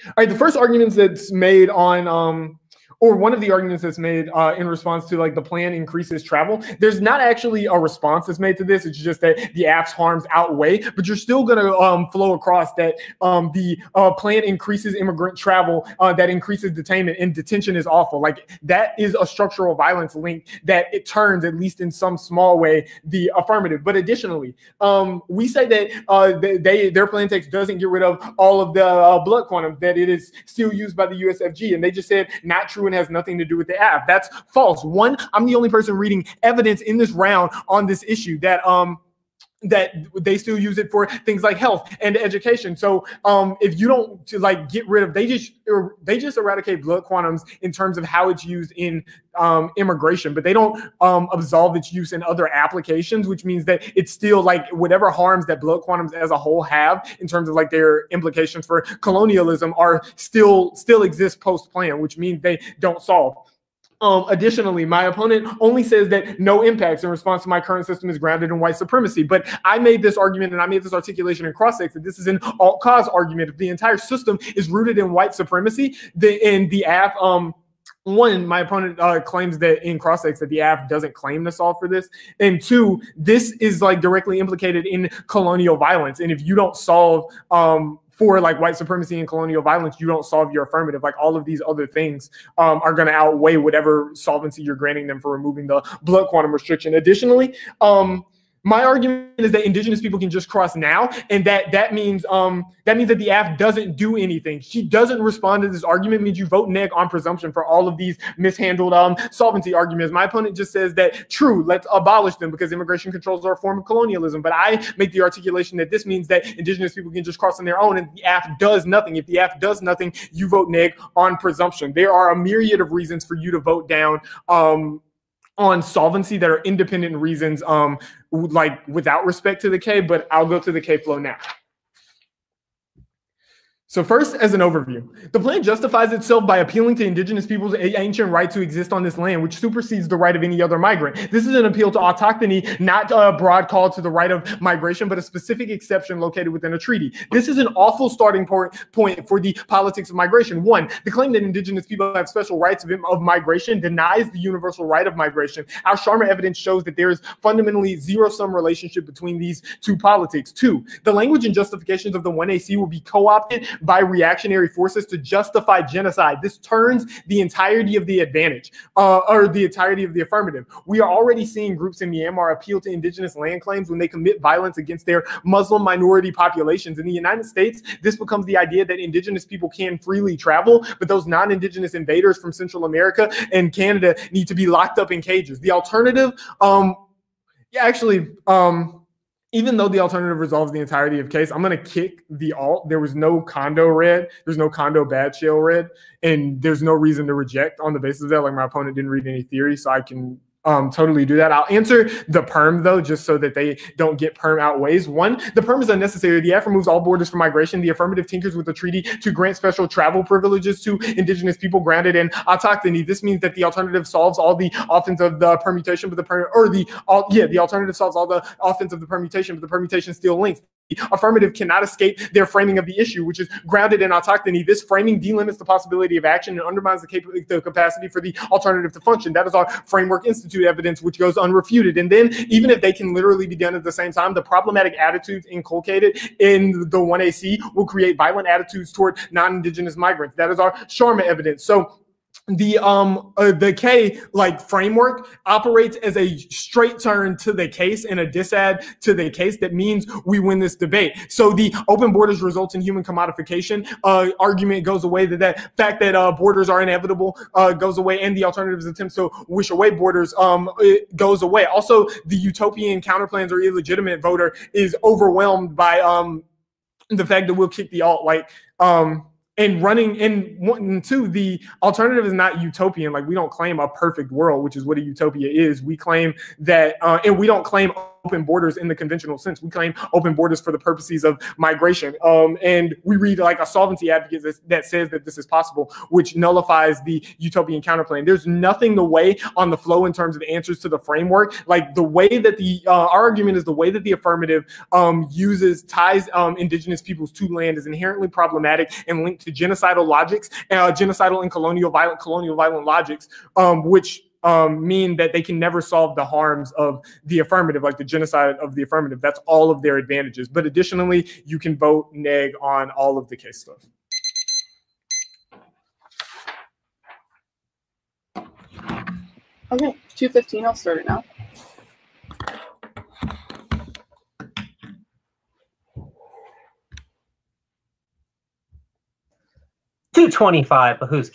All right, the first argument that's made on um, or one of the arguments that's made uh, in response to like the plan increases travel. There's not actually a response that's made to this. It's just that the aff's harms outweigh, but you're still going to um, flow across that um, the uh, plan increases immigrant travel, uh, that increases detainment, and detention is awful. Like that is a structural violence link that it turns, at least in some small way, the affirmative. But additionally, um, we say that uh, they their plan text doesn't get rid of all of the uh, blood quantum, that it is still used by the USFG, and they just said not true has nothing to do with the aff. That's false. One, I'm the only person reading evidence in this round on this issue that um that they still use it for things like health and education. So um, if you don't to like get rid of, they just er, they just eradicate blood quantums in terms of how it's used in um, immigration, but they don't um, absolve its use in other applications, which means that it's still like whatever harms that blood quantums as a whole have in terms of like their implications for colonialism are still still exist post plan, which means they don't solve. Um, additionally, my opponent only says that no impacts in response to my current system is grounded in white supremacy. But I made this argument and I made this articulation in cross that this is an alt cause argument. If the entire system is rooted in white supremacy, then in the aff um one, my opponent uh, claims that in cross-ex that the aff doesn't claim to solve for this, and two, this is like directly implicated in colonial violence. And if you don't solve um, for like white supremacy and colonial violence, you don't solve your affirmative. Like all of these other things um, are going to outweigh whatever solvency you're granting them for removing the blood quantum restriction. Additionally, um, my argument is that indigenous people can just cross now, and that that means um that means that the aff doesn't do anything. She doesn't respond to this argument. Means you vote neg on presumption for all of these mishandled um solvency arguments. My opponent just says that true, let's abolish them because immigration controls are a form of colonialism. But I make the articulation that this means that indigenous people can just cross on their own, and the aff does nothing. If the aff does nothing, you vote neg on presumption. There are a myriad of reasons for you to vote down um on solvency that are independent reasons, um, like without respect to the K, but I'll go to the K flow now. So first, as an overview, the plan justifies itself by appealing to indigenous people's ancient right to exist on this land, which supersedes the right of any other migrant. This is an appeal to autochthony, not a broad call to the right of migration, but a specific exception located within a treaty. This is an awful starting point, for the politics of migration. One, the claim that indigenous people have special rights of, of migration denies the universal right of migration. Our Sharma evidence shows that there is fundamentally zero-sum relationship between these two politics. Two, the language and justifications of the 1AC will be co-opted by reactionary forces to justify genocide. This turns the entirety of the advantage uh, or the entirety of the affirmative. We are already seeing groups in Myanmar appeal to indigenous land claims when they commit violence against their Muslim minority populations. In the United States, this becomes the idea that indigenous people can freely travel, but those non indigenous invaders from Central America and Canada need to be locked up in cages. The alternative, um, yeah, actually, um, even though the alternative resolves the entirety of case, I'm gonna kick the alt. There was no condo read. There's no condo bad shell read, and there's no reason to reject on the basis of that. Like my opponent didn't read any theory, so I can um, totally do that. I'll answer the perm though, just so that they don't get perm outweighs. One, the perm is unnecessary. The F removes all borders for migration. The affirmative tinkers with the treaty to grant special travel privileges to indigenous people grounded in autochthony. This means that the alternative solves all the offense of the permutation, but the per or the all yeah, the alternative solves all the offense of the permutation, but the permutation still links affirmative cannot escape their framing of the issue, which is grounded in autochthony. This framing delimits the possibility of action and undermines the, cap- the capacity for the alternative to function. That is our Framework Institute evidence, which goes unrefuted. And then, even if they can literally be done at the same time, the problematic attitudes inculcated in the 1AC will create violent attitudes toward non-indigenous migrants. That is our Sharma evidence. So the um uh, the K like framework operates as a straight turn to the case and a disad to the case that means we win this debate. So the open borders results in human commodification uh, argument goes away. That that fact that uh, borders are inevitable uh, goes away, and the alternatives attempts to wish away borders um goes away. Also, the utopian counterplans or illegitimate voter is overwhelmed by um the fact that we'll kick the alt like um and running and one and two the alternative is not utopian. Like we don't claim a perfect world which is what a utopia is. We claim that uh, and we don't claim open borders in the conventional sense. We claim open borders for the purposes of migration. Um, and we read like a solvency advocate that, says that this is possible which nullifies the utopian counterplan. There's nothing the way on the flow in terms of answers to the framework. Like the way that the uh, argument is the way that the affirmative um, uses ties um, indigenous peoples to land is inherently problematic and linked to genocidal logics, uh, genocidal and colonial violent colonial violent logics, um, which um, mean that they can never solve the harms of the affirmative, like the genocide of the affirmative. That's all of their advantages. But additionally, you can vote neg on all of the case stuff. Okay, 215, I'll start it now. Two twenty-five, but who's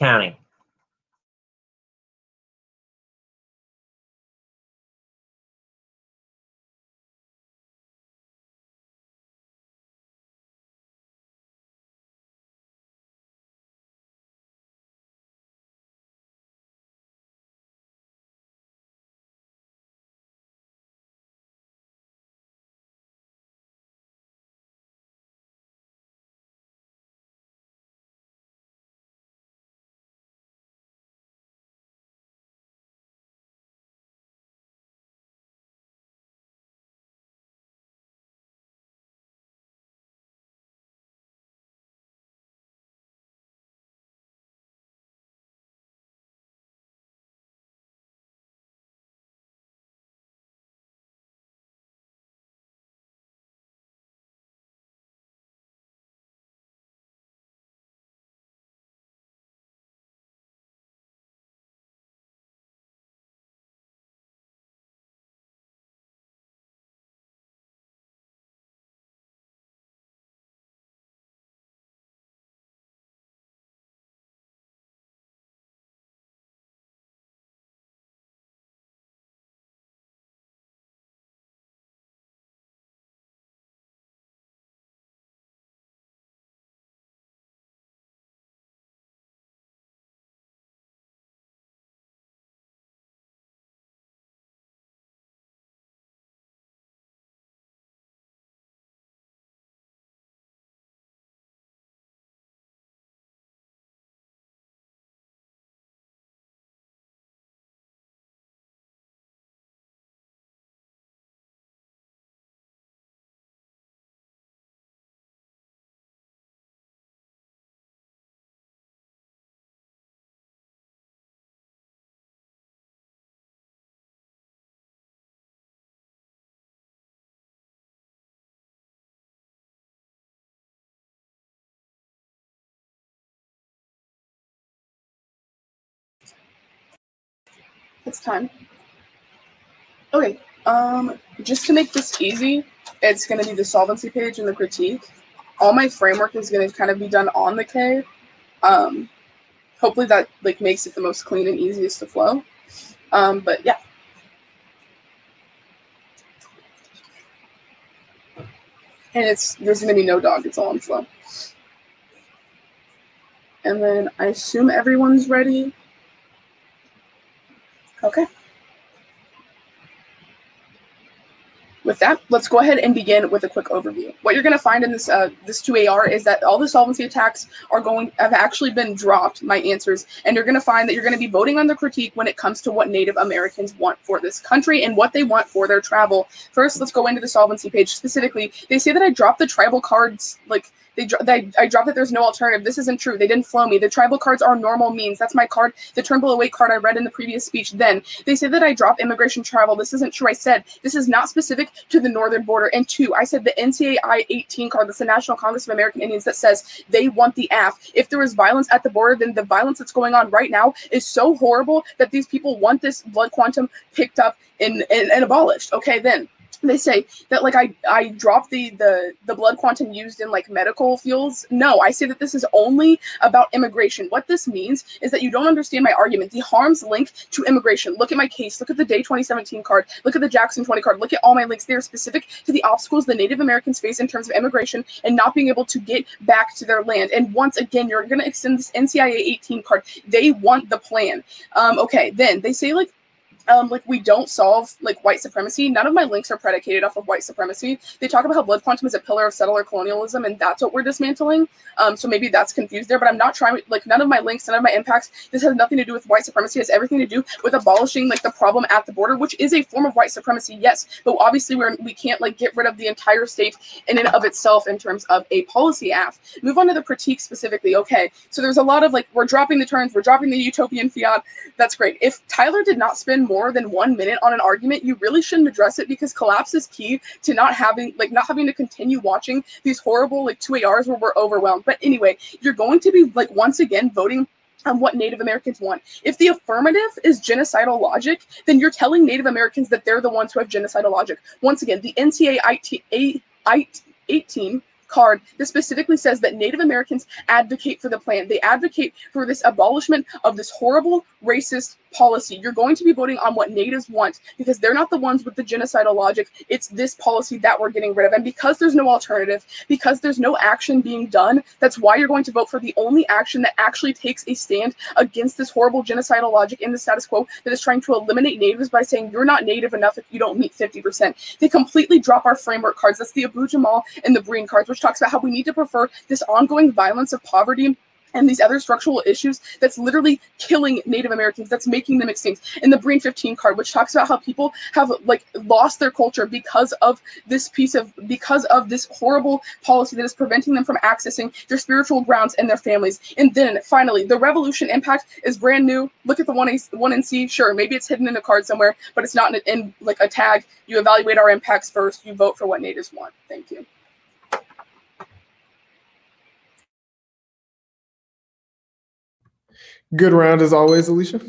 It's time. Okay. Um, just to make this easy, it's going to be the solvency page and the critique. All my framework is going to kind of be done on the K. Um, hopefully that like makes it the most clean and easiest to flow. Um, but yeah. And it's there's to be no dog. It's all on flow. And then I assume everyone's ready. Okay. With that, let's go ahead and begin with a quick overview. What you're going to find in this uh, this 2AR is that all the solvency attacks are going have actually been dropped, my answers, and you're going to find that you're going to be voting on the critique when it comes to what Native Americans want for this country and what they want for their travel. First, let's go into the solvency page specifically. They say that I dropped the tribal cards like they, they I dropped that there's no alternative. This isn't true. They didn't flow me. The tribal cards are normal means. That's my card. The Turnbull 08 card I read in the previous speech. Then they say that I drop immigration travel. This isn't true. I said this is not specific to the northern border. And two, I said the NCAI 18 card. That's the National Congress of American Indians that says they want the aff. If there is violence at the border, then the violence that's going on right now is so horrible that these people want this blood quantum picked up and, and, and abolished. Okay, then they say that like I I dropped the the the blood quantum used in like medical fields. No, I say that this is only about immigration. What this means is that you don't understand my argument. The harms link to immigration. Look at my case. Look at the day 2017 card. Look at the Jackson 20 card. Look at all my links. They are specific to the obstacles the Native Americans face in terms of immigration and not being able to get back to their land. And once again, you're going to extend this NCAI 18 card. They want the plan. Um, okay, then they say like um, like we don't solve like white supremacy. None of my links are predicated off of white supremacy. They talk about how blood quantum is a pillar of settler colonialism, and that's what we're dismantling. Um, so maybe that's confused there, but I'm not trying. Like none of my links, none of my impacts. This has nothing to do with white supremacy. It has everything to do with abolishing like the problem at the border, which is a form of white supremacy. Yes, but obviously we're we can't like get rid of the entire state in and of itself in terms of a policy act. Move on to the critique specifically. Okay, so there's a lot of like we're dropping the turns, we're dropping the utopian fiat. That's great. If Tyler did not spend more than one minute on an argument, you really shouldn't address it because collapse is key to not having like not having to continue watching these horrible like two ARs where we're overwhelmed. But anyway, you're going to be like once again voting on what Native Americans want. If the affirmative is genocidal logic, then you're telling Native Americans that they're the ones who have genocidal logic. Once again, the NCA 18 card that specifically says that Native Americans advocate for the plan. They advocate for this abolishment of this horrible racist policy. You're going to be voting on what natives want because they're not the ones with the genocidal logic. It's this policy that we're getting rid of. And because there's no alternative, because there's no action being done, that's why you're going to vote for the only action that actually takes a stand against this horrible genocidal logic in the status quo that is trying to eliminate natives by saying you're not native enough if you don't meet 50%. They completely drop our framework cards. That's the Abu Jamal and the Breen cards, which talks about how we need to prefer this ongoing violence of poverty and these other structural issues that's literally killing Native Americans, that's making them extinct. In the Breen 15 card, which talks about how people have like lost their culture because of this piece of because of this horrible policy that is preventing them from accessing their spiritual grounds and their families. And then finally, the revolution impact is brand new. Look at the one one and C. Sure, maybe it's hidden in a card somewhere, but it's not in, in like a tag. You evaluate our impacts first. You vote for what natives want. Thank you. Good round as always, Alicia.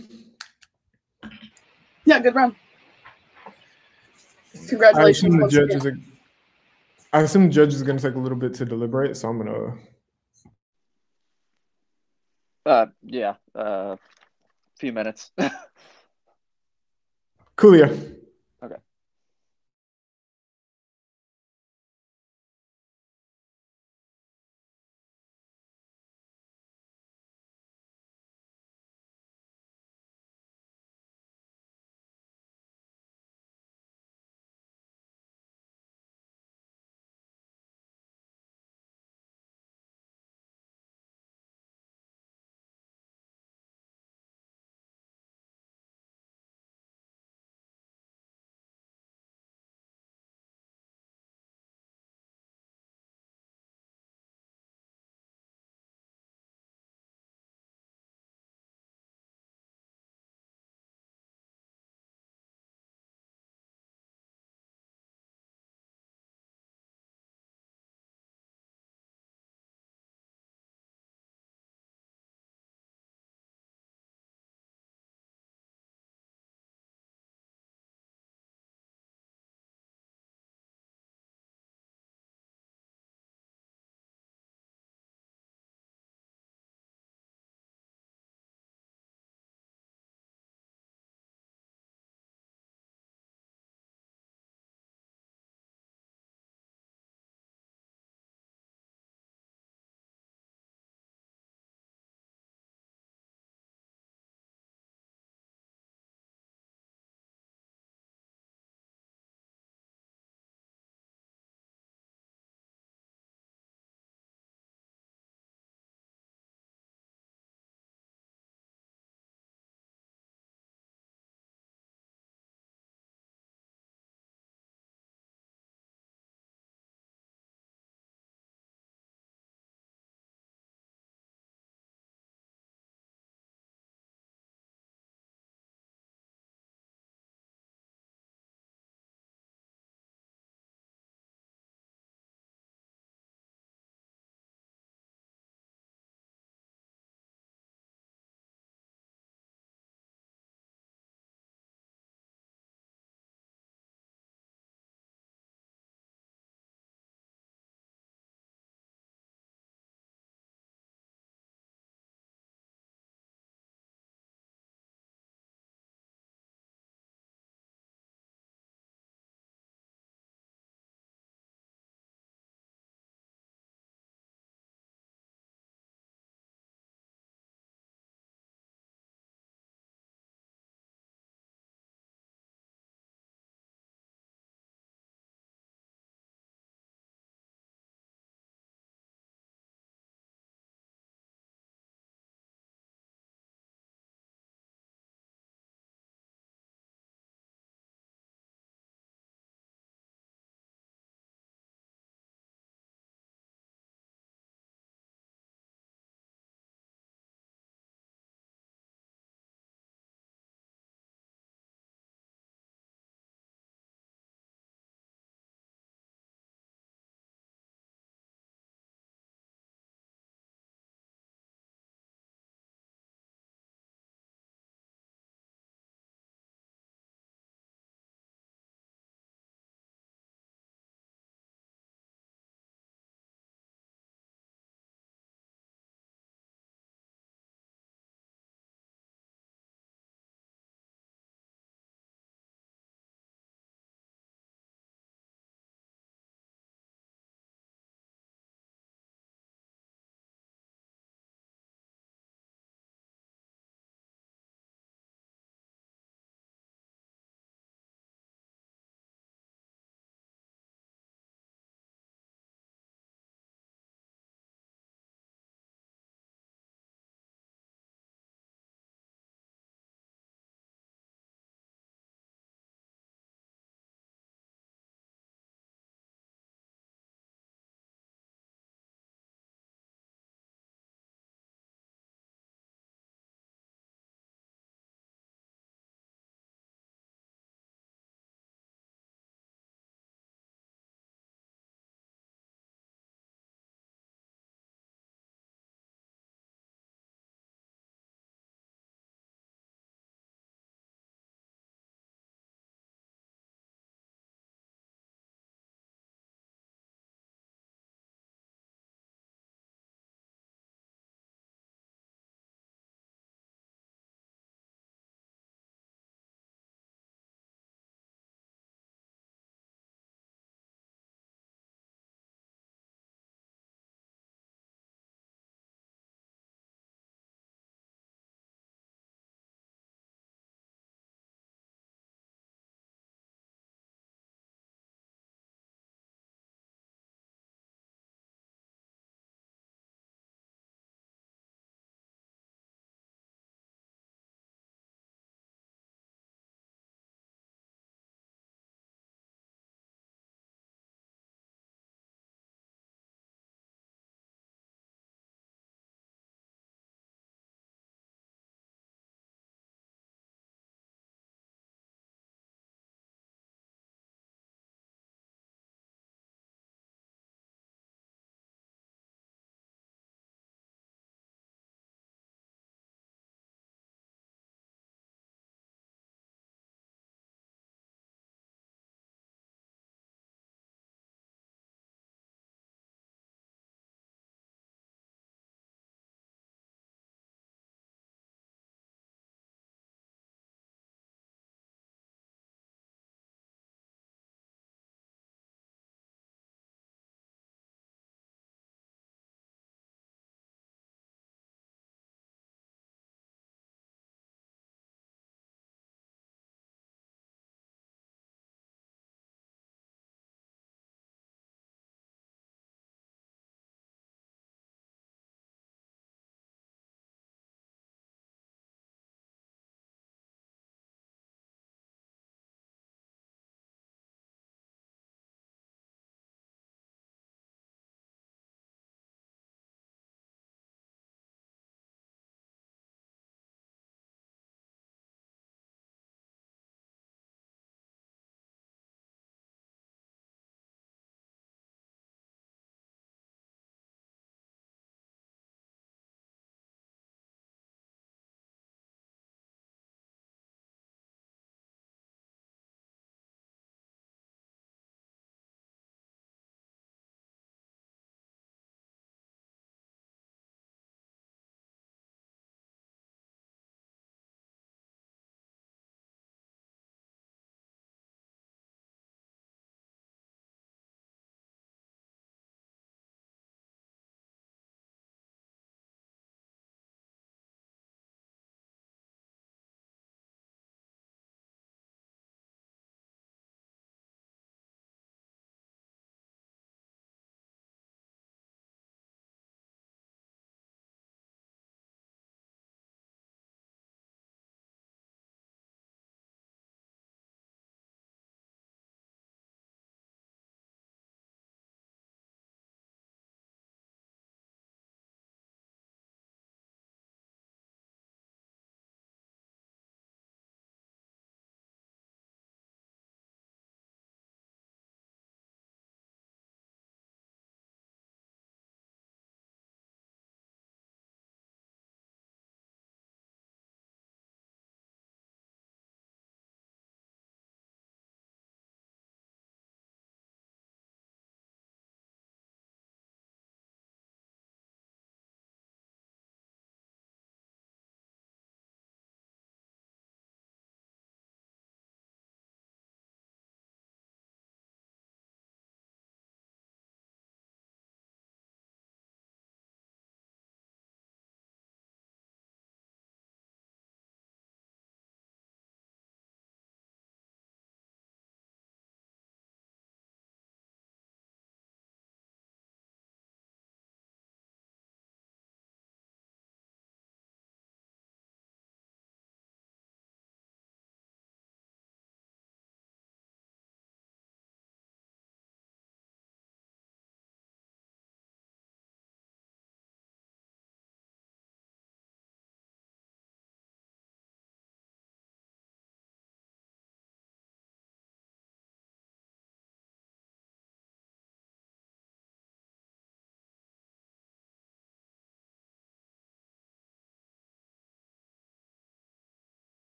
Yeah, good round. I Congratulations. assume the judge is. A, I assume the judge is going to take a little bit to deliberate, so I'm gonna. Uh, yeah, uh, few minutes. Coolio.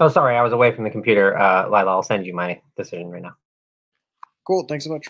Oh, sorry, I was away from the computer. Uh, Lila, I'll send you my decision right now. Cool. Thanks so much.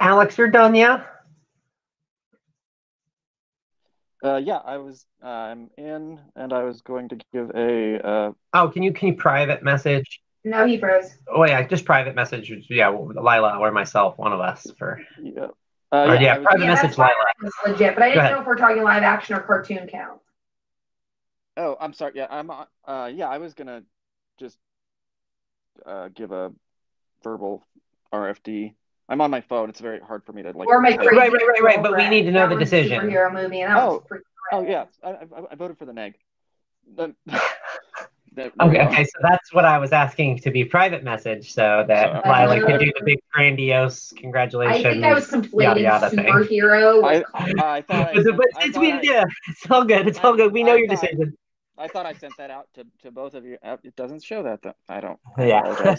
Alex, you're done, yeah? Uh, yeah, I was. I'm in, and I was going to give a. Uh, Oh, can you can you private message? No, he froze. Oh yeah, just private message. Yeah, Lila or myself, one of us for. yeah. Uh, Or, yeah, I was- private yeah, message. Lila. It's legit, but I didn't know if we're talking live action or cartoon count. Oh, I'm sorry. Yeah, I'm. on- Uh, yeah, I was gonna just uh, give a verbal RFD. I'm on my phone. It's very hard for me to like. or make type. Right, right, right, right, but we need to know the decision. Superhero movie, and that was Oh. Oh yeah, I, I, I voted for the neg. Then- There- there Okay, we okay, so that's what I was asking to be private message, so that So- uh, Lila could do the big grandiose congratulations. I think I was conflating yada, yada thing. superhero. I, with comic. I thought I But, sent, but I thought we, I- yeah, it's all good. It's all good. We know I your thought- decision. I thought I sent that out to, to both of you. Uh, It doesn't show that though. I don't. I Yeah.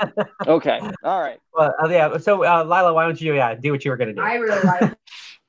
okay. All right. Well, uh, yeah. So, uh, Lila, why don't you, yeah, do what you were gonna do? I really like.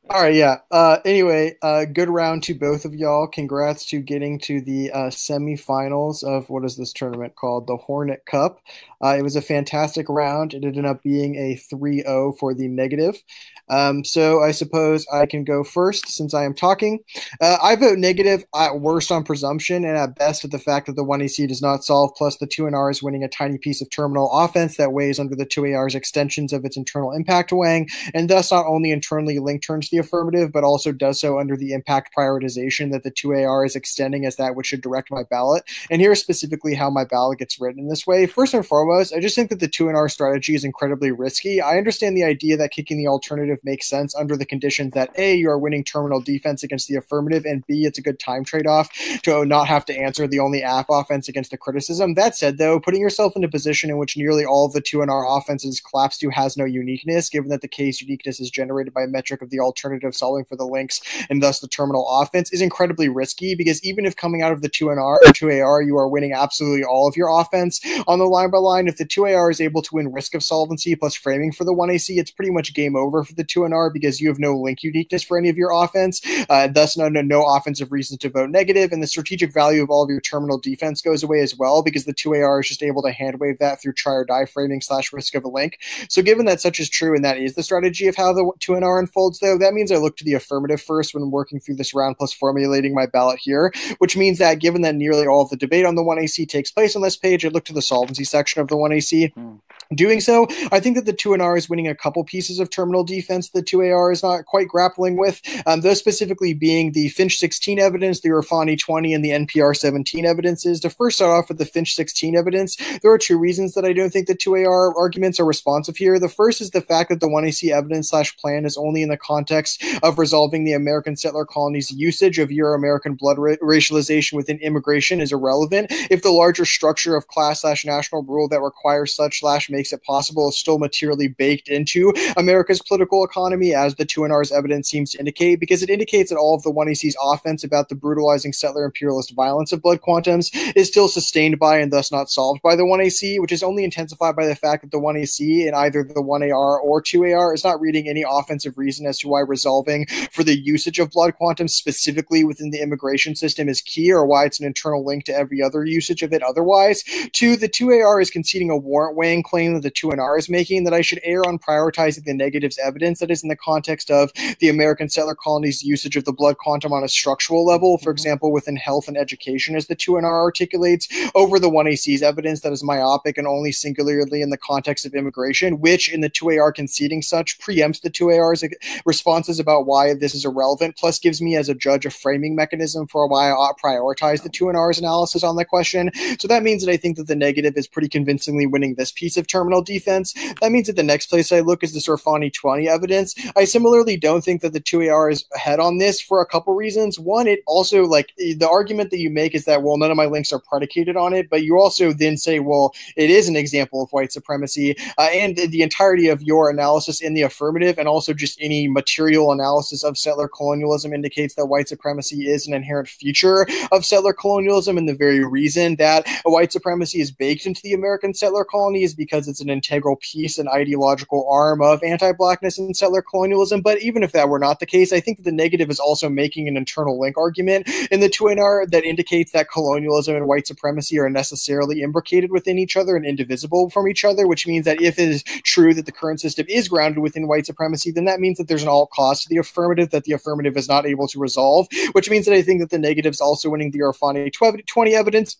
All right, yeah. Uh, anyway, uh, good round to both of y'all. Congrats to getting to the uh, semifinals of what is this tournament called? The Hornet Cup. Uh, it was a fantastic round. It ended up being a 3 0 for the negative. Um, so I suppose I can go first since I am talking. Uh, I vote negative at worst on presumption and at best with the fact that the 1AC does not solve, plus the 2NR is winning a tiny piece of terminal offense that weighs under the 2AR's extensions of its internal impact weighing and thus not only internally linked turns the affirmative, but also does so under the impact prioritization that the 2AR is extending as that which should direct my ballot. And here's specifically how my ballot gets written in this way. First and foremost, I just think that the 2NR strategy is incredibly risky. I understand the idea that kicking the alternative makes sense under the conditions that A, you are winning terminal defense against the affirmative, and B, it's a good time trade off to not have to answer the only aff offense against the criticism. That said, though, putting yourself in a position in which nearly all of the 2NR offenses collapse to has no uniqueness, given that the case uniqueness is generated by a metric of the alternative solving for the links and thus the terminal offense, is incredibly risky because even if coming out of the 2NR or 2AR, you are winning absolutely all of your offense on the line by line, if the 2AR is able to win risk of solvency plus framing for the 1AC, it's pretty much game over for the 2NR because you have no link uniqueness for any of your offense, uh, thus no, no, no offensive reasons to vote negative, and the strategic value of all of your terminal defense goes away as well because the 2AR is just able to hand wave that through try or die framing slash risk of a link. So given that such is true and that is the strategy of how the 2NR unfolds, though, that means I look to the affirmative first when working through this round plus formulating my ballot here, which means that given that nearly all of the debate on the 1AC takes place on this page, I look to the solvency section of the 1AC. Hmm. Doing so. I think that the 2NR is winning a couple pieces of terminal defense the 2AR is not quite grappling with, um, those specifically being the Finch 16 evidence, the Rafani 20, and the NPR 17 evidences. To first start off with the Finch 16 evidence, there are two reasons that I don't think the 2AR arguments are responsive here. The first is the fact that the 1AC evidence slash plan is only in the context of resolving the American settler colonies' usage of Euro-American blood ra- racialization within immigration is irrelevant if the larger structure of class slash national rule that requires such slash makes it possible is still materially baked into America's political economy, as the 2NR's evidence seems to indicate, because it indicates that all of the 1AC's offense about the brutalizing settler imperialist violence of blood quantums is still sustained by and thus not solved by the 1AC, which is only intensified by the fact that the 1AC in either the 1AR or 2AR is not reading any offensive reason as to why resolving for the usage of blood quantums specifically within the immigration system is key or why it's an internal link to every other usage of it otherwise. Two, the 2AR is conceding a warrant weighing claim that the 2NR is making that I should err on prioritizing the negatives evidence that is in the context of the American settler colonies' usage of the blood quantum on a structural level, for mm-hmm. example, within health and education, as the 2NR articulates, over the 1AC's evidence that is myopic and only singularly in the context of immigration, which in the 2AR conceding such preempts the 2AR's responses about why this is irrelevant, plus gives me as a judge a framing mechanism for why I ought prioritize the 2NR's analysis on that question. So that means that I think that the negative is pretty convincingly winning this piece of terminal defense. That means that the next place I look is the Surfani 20 evidence. I similarly don't think that the 2AR is ahead on this for a couple reasons. One, it also like the argument that you make is that well, none of my links are predicated on it, but you also then say, well, it is an example of white supremacy, uh, and the entirety of your analysis in the affirmative, and also just any material analysis of settler colonialism indicates that white supremacy is an inherent feature of settler colonialism, and the very reason that white supremacy is baked into the American settler colony is because it's an integral piece and ideological arm of anti-blackness and settler colonialism. But even if that were not the case, I think that the negative is also making an internal link argument in the 2NR that indicates that colonialism and white supremacy are necessarily imbricated within each other and indivisible from each other, which means that if it is true that the current system is grounded within white supremacy, then that means that there's an all cost to the affirmative that the affirmative is not able to resolve, which means that I think that the negative is also winning the Irfani 20 evidence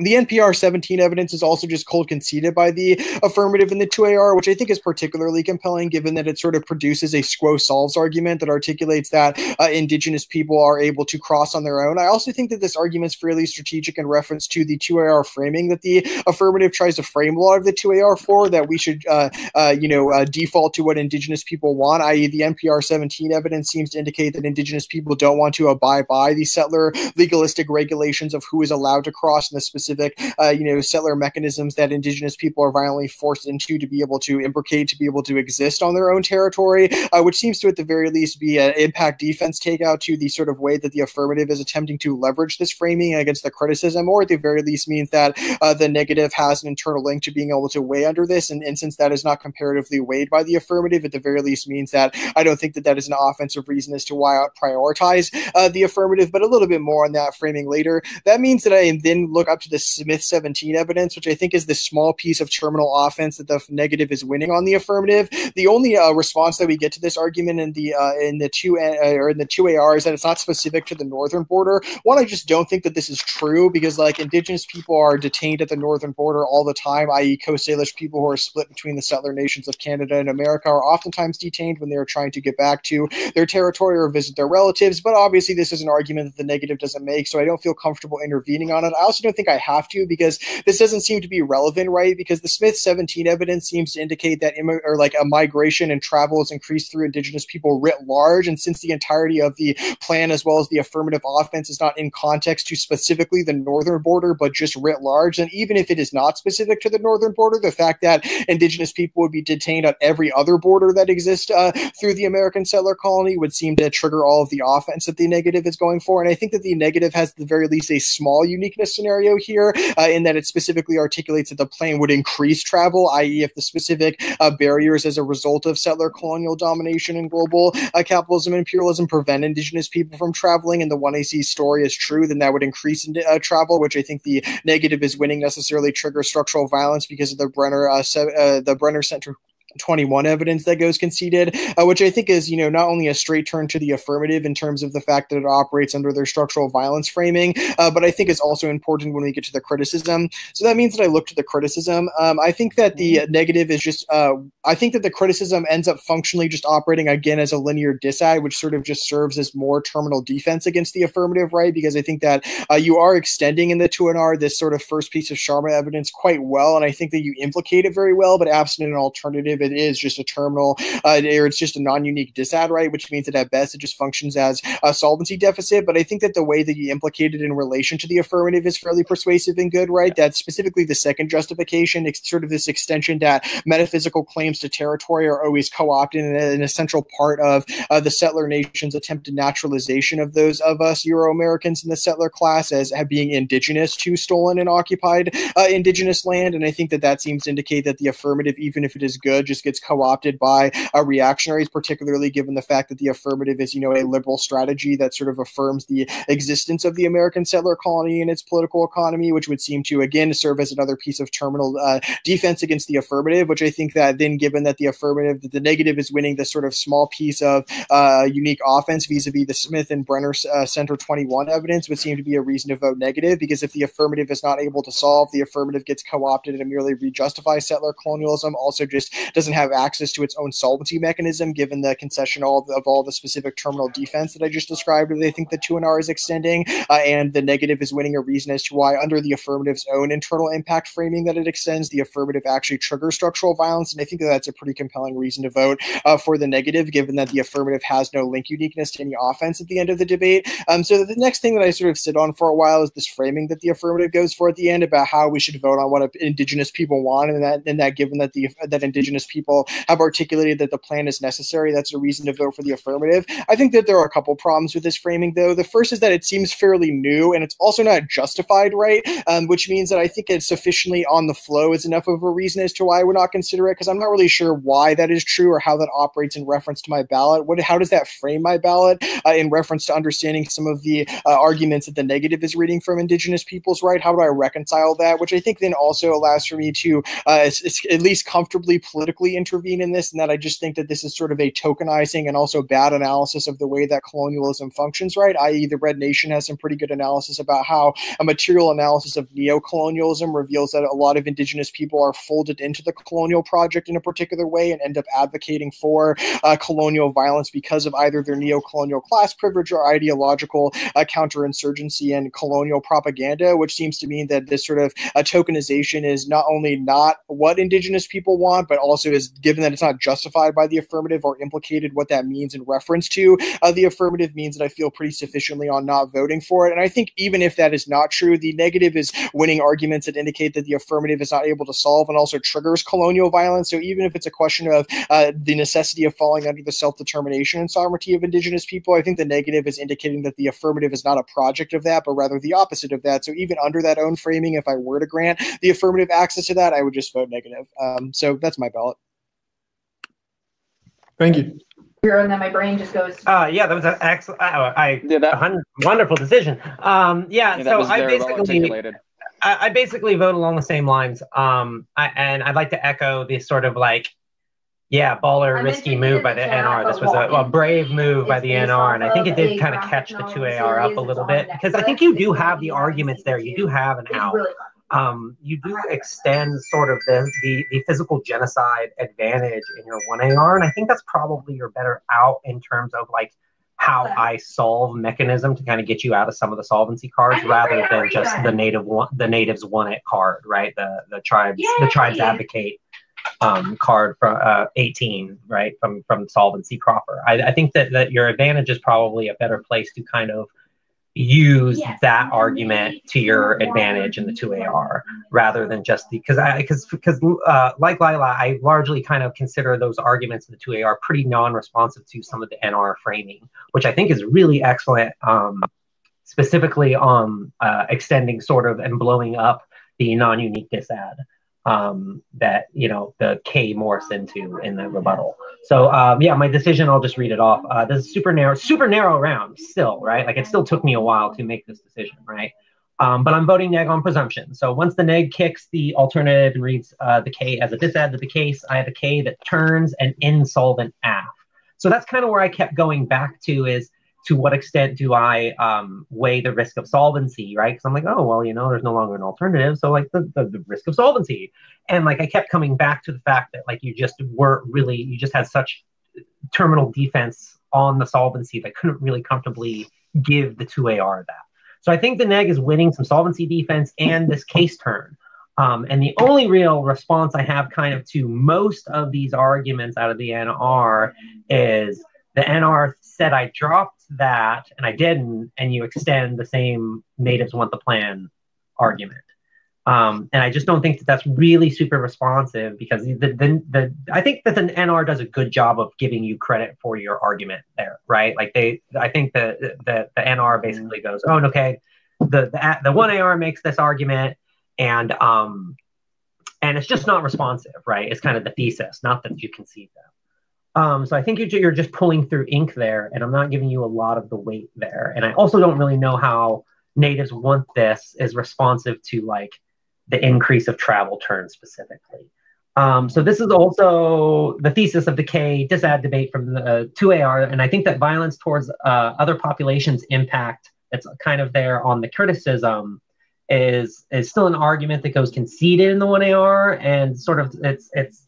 the NPR 17 evidence is also just cold conceded by the affirmative in the 2AR, which I think is particularly compelling given that it sort of produces a squo solves argument that articulates that uh, indigenous people are able to cross on their own. I also think that this argument is fairly strategic in reference to the 2AR framing that the affirmative tries to frame a lot of the 2AR for, that we should, uh, uh, you know, uh, default to what indigenous people want, i.e. the NPR 17 evidence seems to indicate that indigenous people don't want to abide by the settler legalistic regulations of who is allowed to cross in the specific specific, uh, you know, settler mechanisms that indigenous people are violently forced into to be able to imbricate, to be able to exist on their own territory, uh, which seems to, at the very least, be an impact defense takeout to the sort of way that the affirmative is attempting to leverage this framing against the criticism, or at the very least means that uh, the negative has an internal link to being able to weigh under this. And, and since that is not comparatively weighed by the affirmative, at the very least means that I don't think that that is an offensive reason as to why I prioritize uh, the affirmative, but a little bit more on that framing later. That means that I then look up to the the Smith 17 evidence, which I think is the small piece of terminal offense that the negative is winning on the affirmative. The only uh, response that we get to this argument in the uh, in the two uh, or in the two AR is that it's not specific to the northern border. One, I just don't think that this is true because like indigenous people are detained at the northern border all the time, i.e., Coast Salish people who are split between the settler nations of Canada and America are oftentimes detained when they are trying to get back to their territory or visit their relatives. But obviously, this is an argument that the negative doesn't make, so I don't feel comfortable intervening on it. I also don't think I have to because this doesn't seem to be relevant, right? Because the Smith 17 evidence seems to indicate that Im- or like a migration and travel has increased through indigenous people writ large. And since the entirety of the plan, as well as the affirmative offense, is not in context to specifically the northern border, but just writ large, and even if it is not specific to the northern border, the fact that indigenous people would be detained on every other border that exists uh, through the American settler colony would seem to trigger all of the offense that the negative is going for. And I think that the negative has, at the very least, a small uniqueness scenario here uh, in that it specifically articulates that the plan would increase travel, i.e., if the specific uh, barriers as a result of settler colonial domination and global uh, capitalism and imperialism prevent indigenous people from traveling, and the 1AC story is true, then that would increase uh, travel, which I think the negative is winning necessarily trigger structural violence because of the Brennan uh, se- uh, the Brennan Center 21 evidence that goes conceded, uh, which I think is, you know, not only a straight turn to the affirmative in terms of the fact that it operates under their structural violence framing, uh, but I think it's also important when we get to the criticism. So that means that I look to the criticism. Um, I think that the negative is just, uh, I think that the criticism ends up functionally just operating again as a linear disad, which sort of just serves as more terminal defense against the affirmative, right? Because I think that uh, you are extending in the 2NR this sort of first piece of Sharma evidence quite well, and I think that you implicate it very well, but absent an alternative, it is just a terminal, uh, or it's just a non-unique disad, right? Which means that at best it just functions as a solvency deficit. But I think that the way that you implicate it in relation to the affirmative is fairly persuasive and good, right? That's specifically the second justification. It's sort of this extension that metaphysical claims to territory are always co-opted in an essential part of uh, the settler nation's attempted naturalization of those of us Euro Americans in the settler class as being indigenous to stolen and occupied uh, indigenous land. And I think that that seems to indicate that the affirmative, even if it is good, just gets co-opted by uh, reactionaries, particularly given the fact that the affirmative is, you know, a liberal strategy that sort of affirms the existence of the American settler colony and its political economy, which would seem to again serve as another piece of terminal uh, defense against the affirmative. Which I think that then, given that the affirmative, that the negative is winning this sort of small piece of uh, unique offense vis-a-vis the Smith and Brennan uh, Center 21 evidence, would seem to be a reason to vote negative. Because if the affirmative is not able to solve, the affirmative gets co-opted and merely re-justify settler colonialism. Also, just doesn't have access to its own solvency mechanism, given the concession all of, all the specific terminal defense that I just described. They think the 2NR is extending, uh, and the negative is winning a reason as to why, under the affirmative's own internal impact framing that it extends, the affirmative actually triggers structural violence. And I think that that's a pretty compelling reason to vote uh, for the negative, given that the affirmative has no link uniqueness to any offense at the end of the debate. Um, so the next thing that I sort of sit on for a while is this framing that the affirmative goes for at the end about how we should vote on what indigenous people want, and that and that given that the that indigenous people have articulated that the plan is necessary, that's a reason to vote for the affirmative. I think that there are a couple problems with this framing, though. The first is that it seems fairly new, and it's also not justified, right? Um, which means that I think it's sufficiently on the flow is enough of a reason as to why I would not consider it, because I'm not really sure why that is true or how that operates in reference to my ballot. What, how does that frame my ballot uh, in reference to understanding some of the uh, arguments that the negative is reading from indigenous people's right? How do I reconcile that? Which I think then also allows for me to uh, at least comfortably politically intervene in this, and that I just think that this is sort of a tokenizing and also bad analysis of the way that colonialism functions, right? I.e., the Red Nation has some pretty good analysis about how a material analysis of neo-colonialism reveals that a lot of indigenous people are folded into the colonial project in a particular way and end up advocating for uh, colonial violence because of either their neo-colonial class privilege or ideological uh, counterinsurgency and colonial propaganda, which seems to mean that this sort of uh, tokenization is not only not what indigenous people want, but also is given that it's not justified by the affirmative or implicated what that means in reference to uh, the affirmative means that I feel pretty sufficiently on not voting for it. And I think even if that is not true, the negative is winning arguments that indicate that the affirmative is not able to solve and also triggers colonial violence. So even if it's a question of uh, the necessity of falling under the self determination and sovereignty of indigenous people, I think the negative is indicating that the affirmative is not a project of that, but rather the opposite of that. So even under that own framing, if I were to grant the affirmative access to that, I would just vote negative. Um, so that's my ballot. Thank you. Here And then my brain just goes. Uh, yeah, that was an excellent. Uh, I Yeah, that- a hun- wonderful decision. Um, yeah, Yeah, that so was I well basically articulated. I, I basically vote along the same lines. Um, I, and I'd like to echo the sort of like, yeah, baller, I'm risky move by the the NR. This was a, a brave move by the NR, and I think it did kind of catch the 2AR up a little bit because I think you do have the arguments there. You do have an It's out. Um, you do extend sort of the, the the physical genocide advantage in your one AR, and I think that's probably your better out in terms of like how I solve mechanism to kind of get you out of some of the solvency cards rather than just the native one, the natives won it card, right? The the tribes the tribes advocate um, card from uh, 18, right? From from solvency proper. I, I think that that your advantage is probably a better place to kind of use that argument to your advantage in the 2AR rather than just the because I because because uh, like Lila, I largely kind of consider those arguments in the 2AR pretty non-responsive to some of the NR framing, which I think is really excellent. Um, specifically on uh, extending sort of and blowing up the non-unique disad um, that you know the K morphs into in the rebuttal. So um, yeah, my decision. I'll just read it off. Uh, this is super narrow, super narrow round still, right? Like it still took me a while to make this decision, right? Um, but I'm voting neg on presumption. So once the neg kicks the alternative and reads uh, the K as a disad to the case, I have a K that turns an insolvent aff. So that's kind of where I kept going back to is to what extent do I um, weigh the risk of solvency, right? Because I'm like, oh, well, you know, there's no longer an alternative. So like the, the, the risk of solvency. And like I kept coming back to the fact that like you just weren't really, you just had such terminal defense on the solvency that couldn't really comfortably give the 2AR that. So I think the neg is winning some solvency defense and this case turn. Um, and the only real response I have kind of to most of these arguments out of the NR is the NR said I dropped that and I didn't, and you extend the same natives want the plan argument. Um, and I just don't think that that's really super responsive because the, the, the I think that the NR does a good job of giving you credit for your argument there, right? Like they, I think that the, the NR basically goes, oh, okay, the the the one AR makes this argument, and um, and it's just not responsive, right? It's kind of the thesis, not that you concede them. Um, so I think you're, you're just pulling through ink there, and I'm not giving you a lot of the weight there. And I also don't really know how natives want this is responsive to like the increase of travel turn specifically. Um, so this is also the thesis of the K disad debate from the uh, 2AR, and I think that violence towards uh, other populations impact that's kind of there on the criticism is is still an argument that goes conceded in the 1AR, and sort of it's it's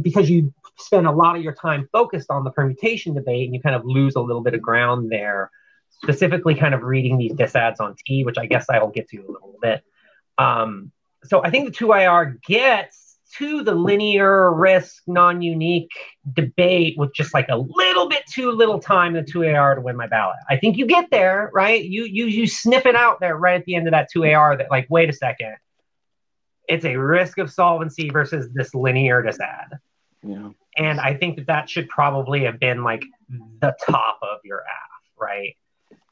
because you spend a lot of your time focused on the permutation debate, and you kind of lose a little bit of ground there. Specifically, kind of reading these disads on T, which I guess I will get to a little bit. Um, so I think the 2AR gets to the linear risk non-unique debate with just like a little bit too little time in the 2AR to win my ballot. I think you get there, right? You you you sniff it out there right at the end of that 2AR that like, wait a second. It's a risk of solvency versus this linear disad. And I think that that should probably have been like the top of your aff, right?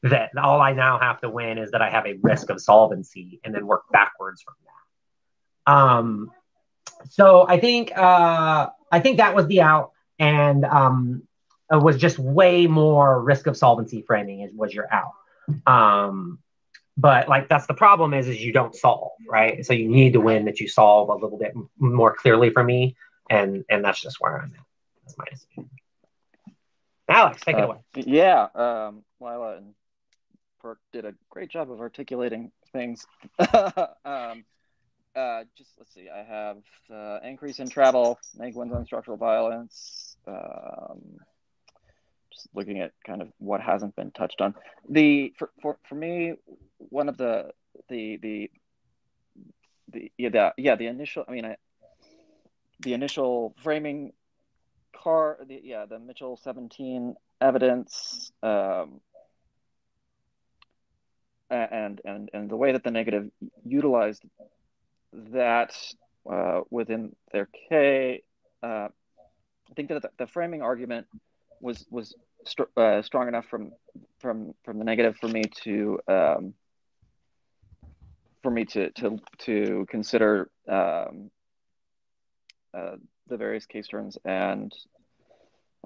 That all I now have to win is that I have a risk of solvency and then work backwards from that. Um, so I think uh, I think that was the out, and um, it was just way more risk of solvency framing is was your out. Um, but like that's the problem is is you don't solve right, so you need to win that you solve a little bit more clearly for me, and and that's just where I'm at. That's my decision. Alex, take uh, it away. Yeah, um, Lila and Perk did a great job of articulating things. um, uh, just let's see. I have uh, increase in travel, neg wins on structural violence. Um, just looking at kind of what hasn't been touched on. The for for, for me, one of the the the the yeah the, yeah the initial. I mean, I, the initial framing car. The, yeah, the Mitchell seventeen evidence. Um, and and and the way that the negative utilized that uh, within their K, uh, I think that the, the, framing argument was was st- uh, strong enough from from from the negative for me to um, for me to to to consider um, uh, the various case terms and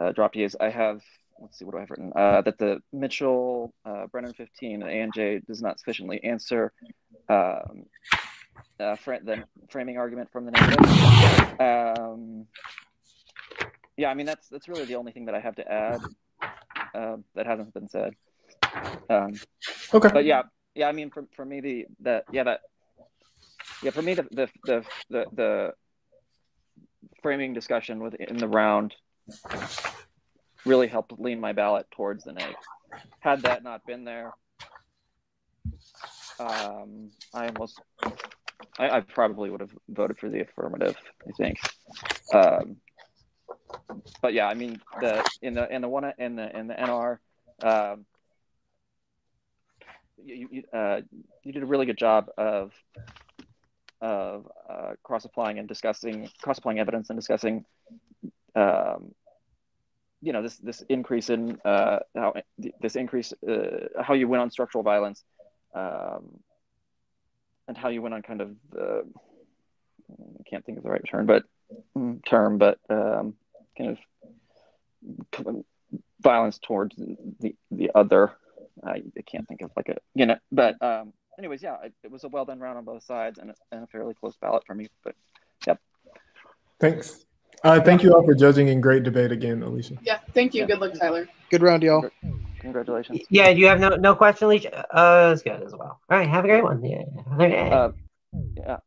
uh, drop Ds. I have let's see what do I have written uh, that the Mitchell Brennan 15 ANJ does not sufficiently answer um, uh, the framing argument from the negative. Um, yeah, I mean that's that's really the only thing that I have to add uh, that hasn't been said. Um, okay. But yeah, yeah, I mean for, for me the that yeah that yeah for me the the the the, the framing discussion within the round really helped lean my ballot towards the neg. Had that not been there, um, I almost I, I, probably would have voted for the affirmative. I think. Um, but yeah, I mean the in the in the one in the in the NR, um, you you, uh, you did a really good job of of uh, cross applying and discussing cross applying evidence and discussing. Um, you know this this increase in uh, how this increase uh, how you went on structural violence um, and how you went on kind of the I can't think of the right term, but mm, term, but um, kind of violence towards the the other. I, I can't think of like a you know, but um, anyways, yeah, it, it was a well done round on both sides and, a- and a fairly close ballot for me. But yep, Thanks. Uh, thank you all for judging in great debate again, Alicia. Yeah, thank you. Good luck, Tyler. Good round, y'all. congratulations. Yeah, do you have no no question, Leach. Uh, it's good as well. All right, have a great one. Yeah. yeah. Uh, yeah,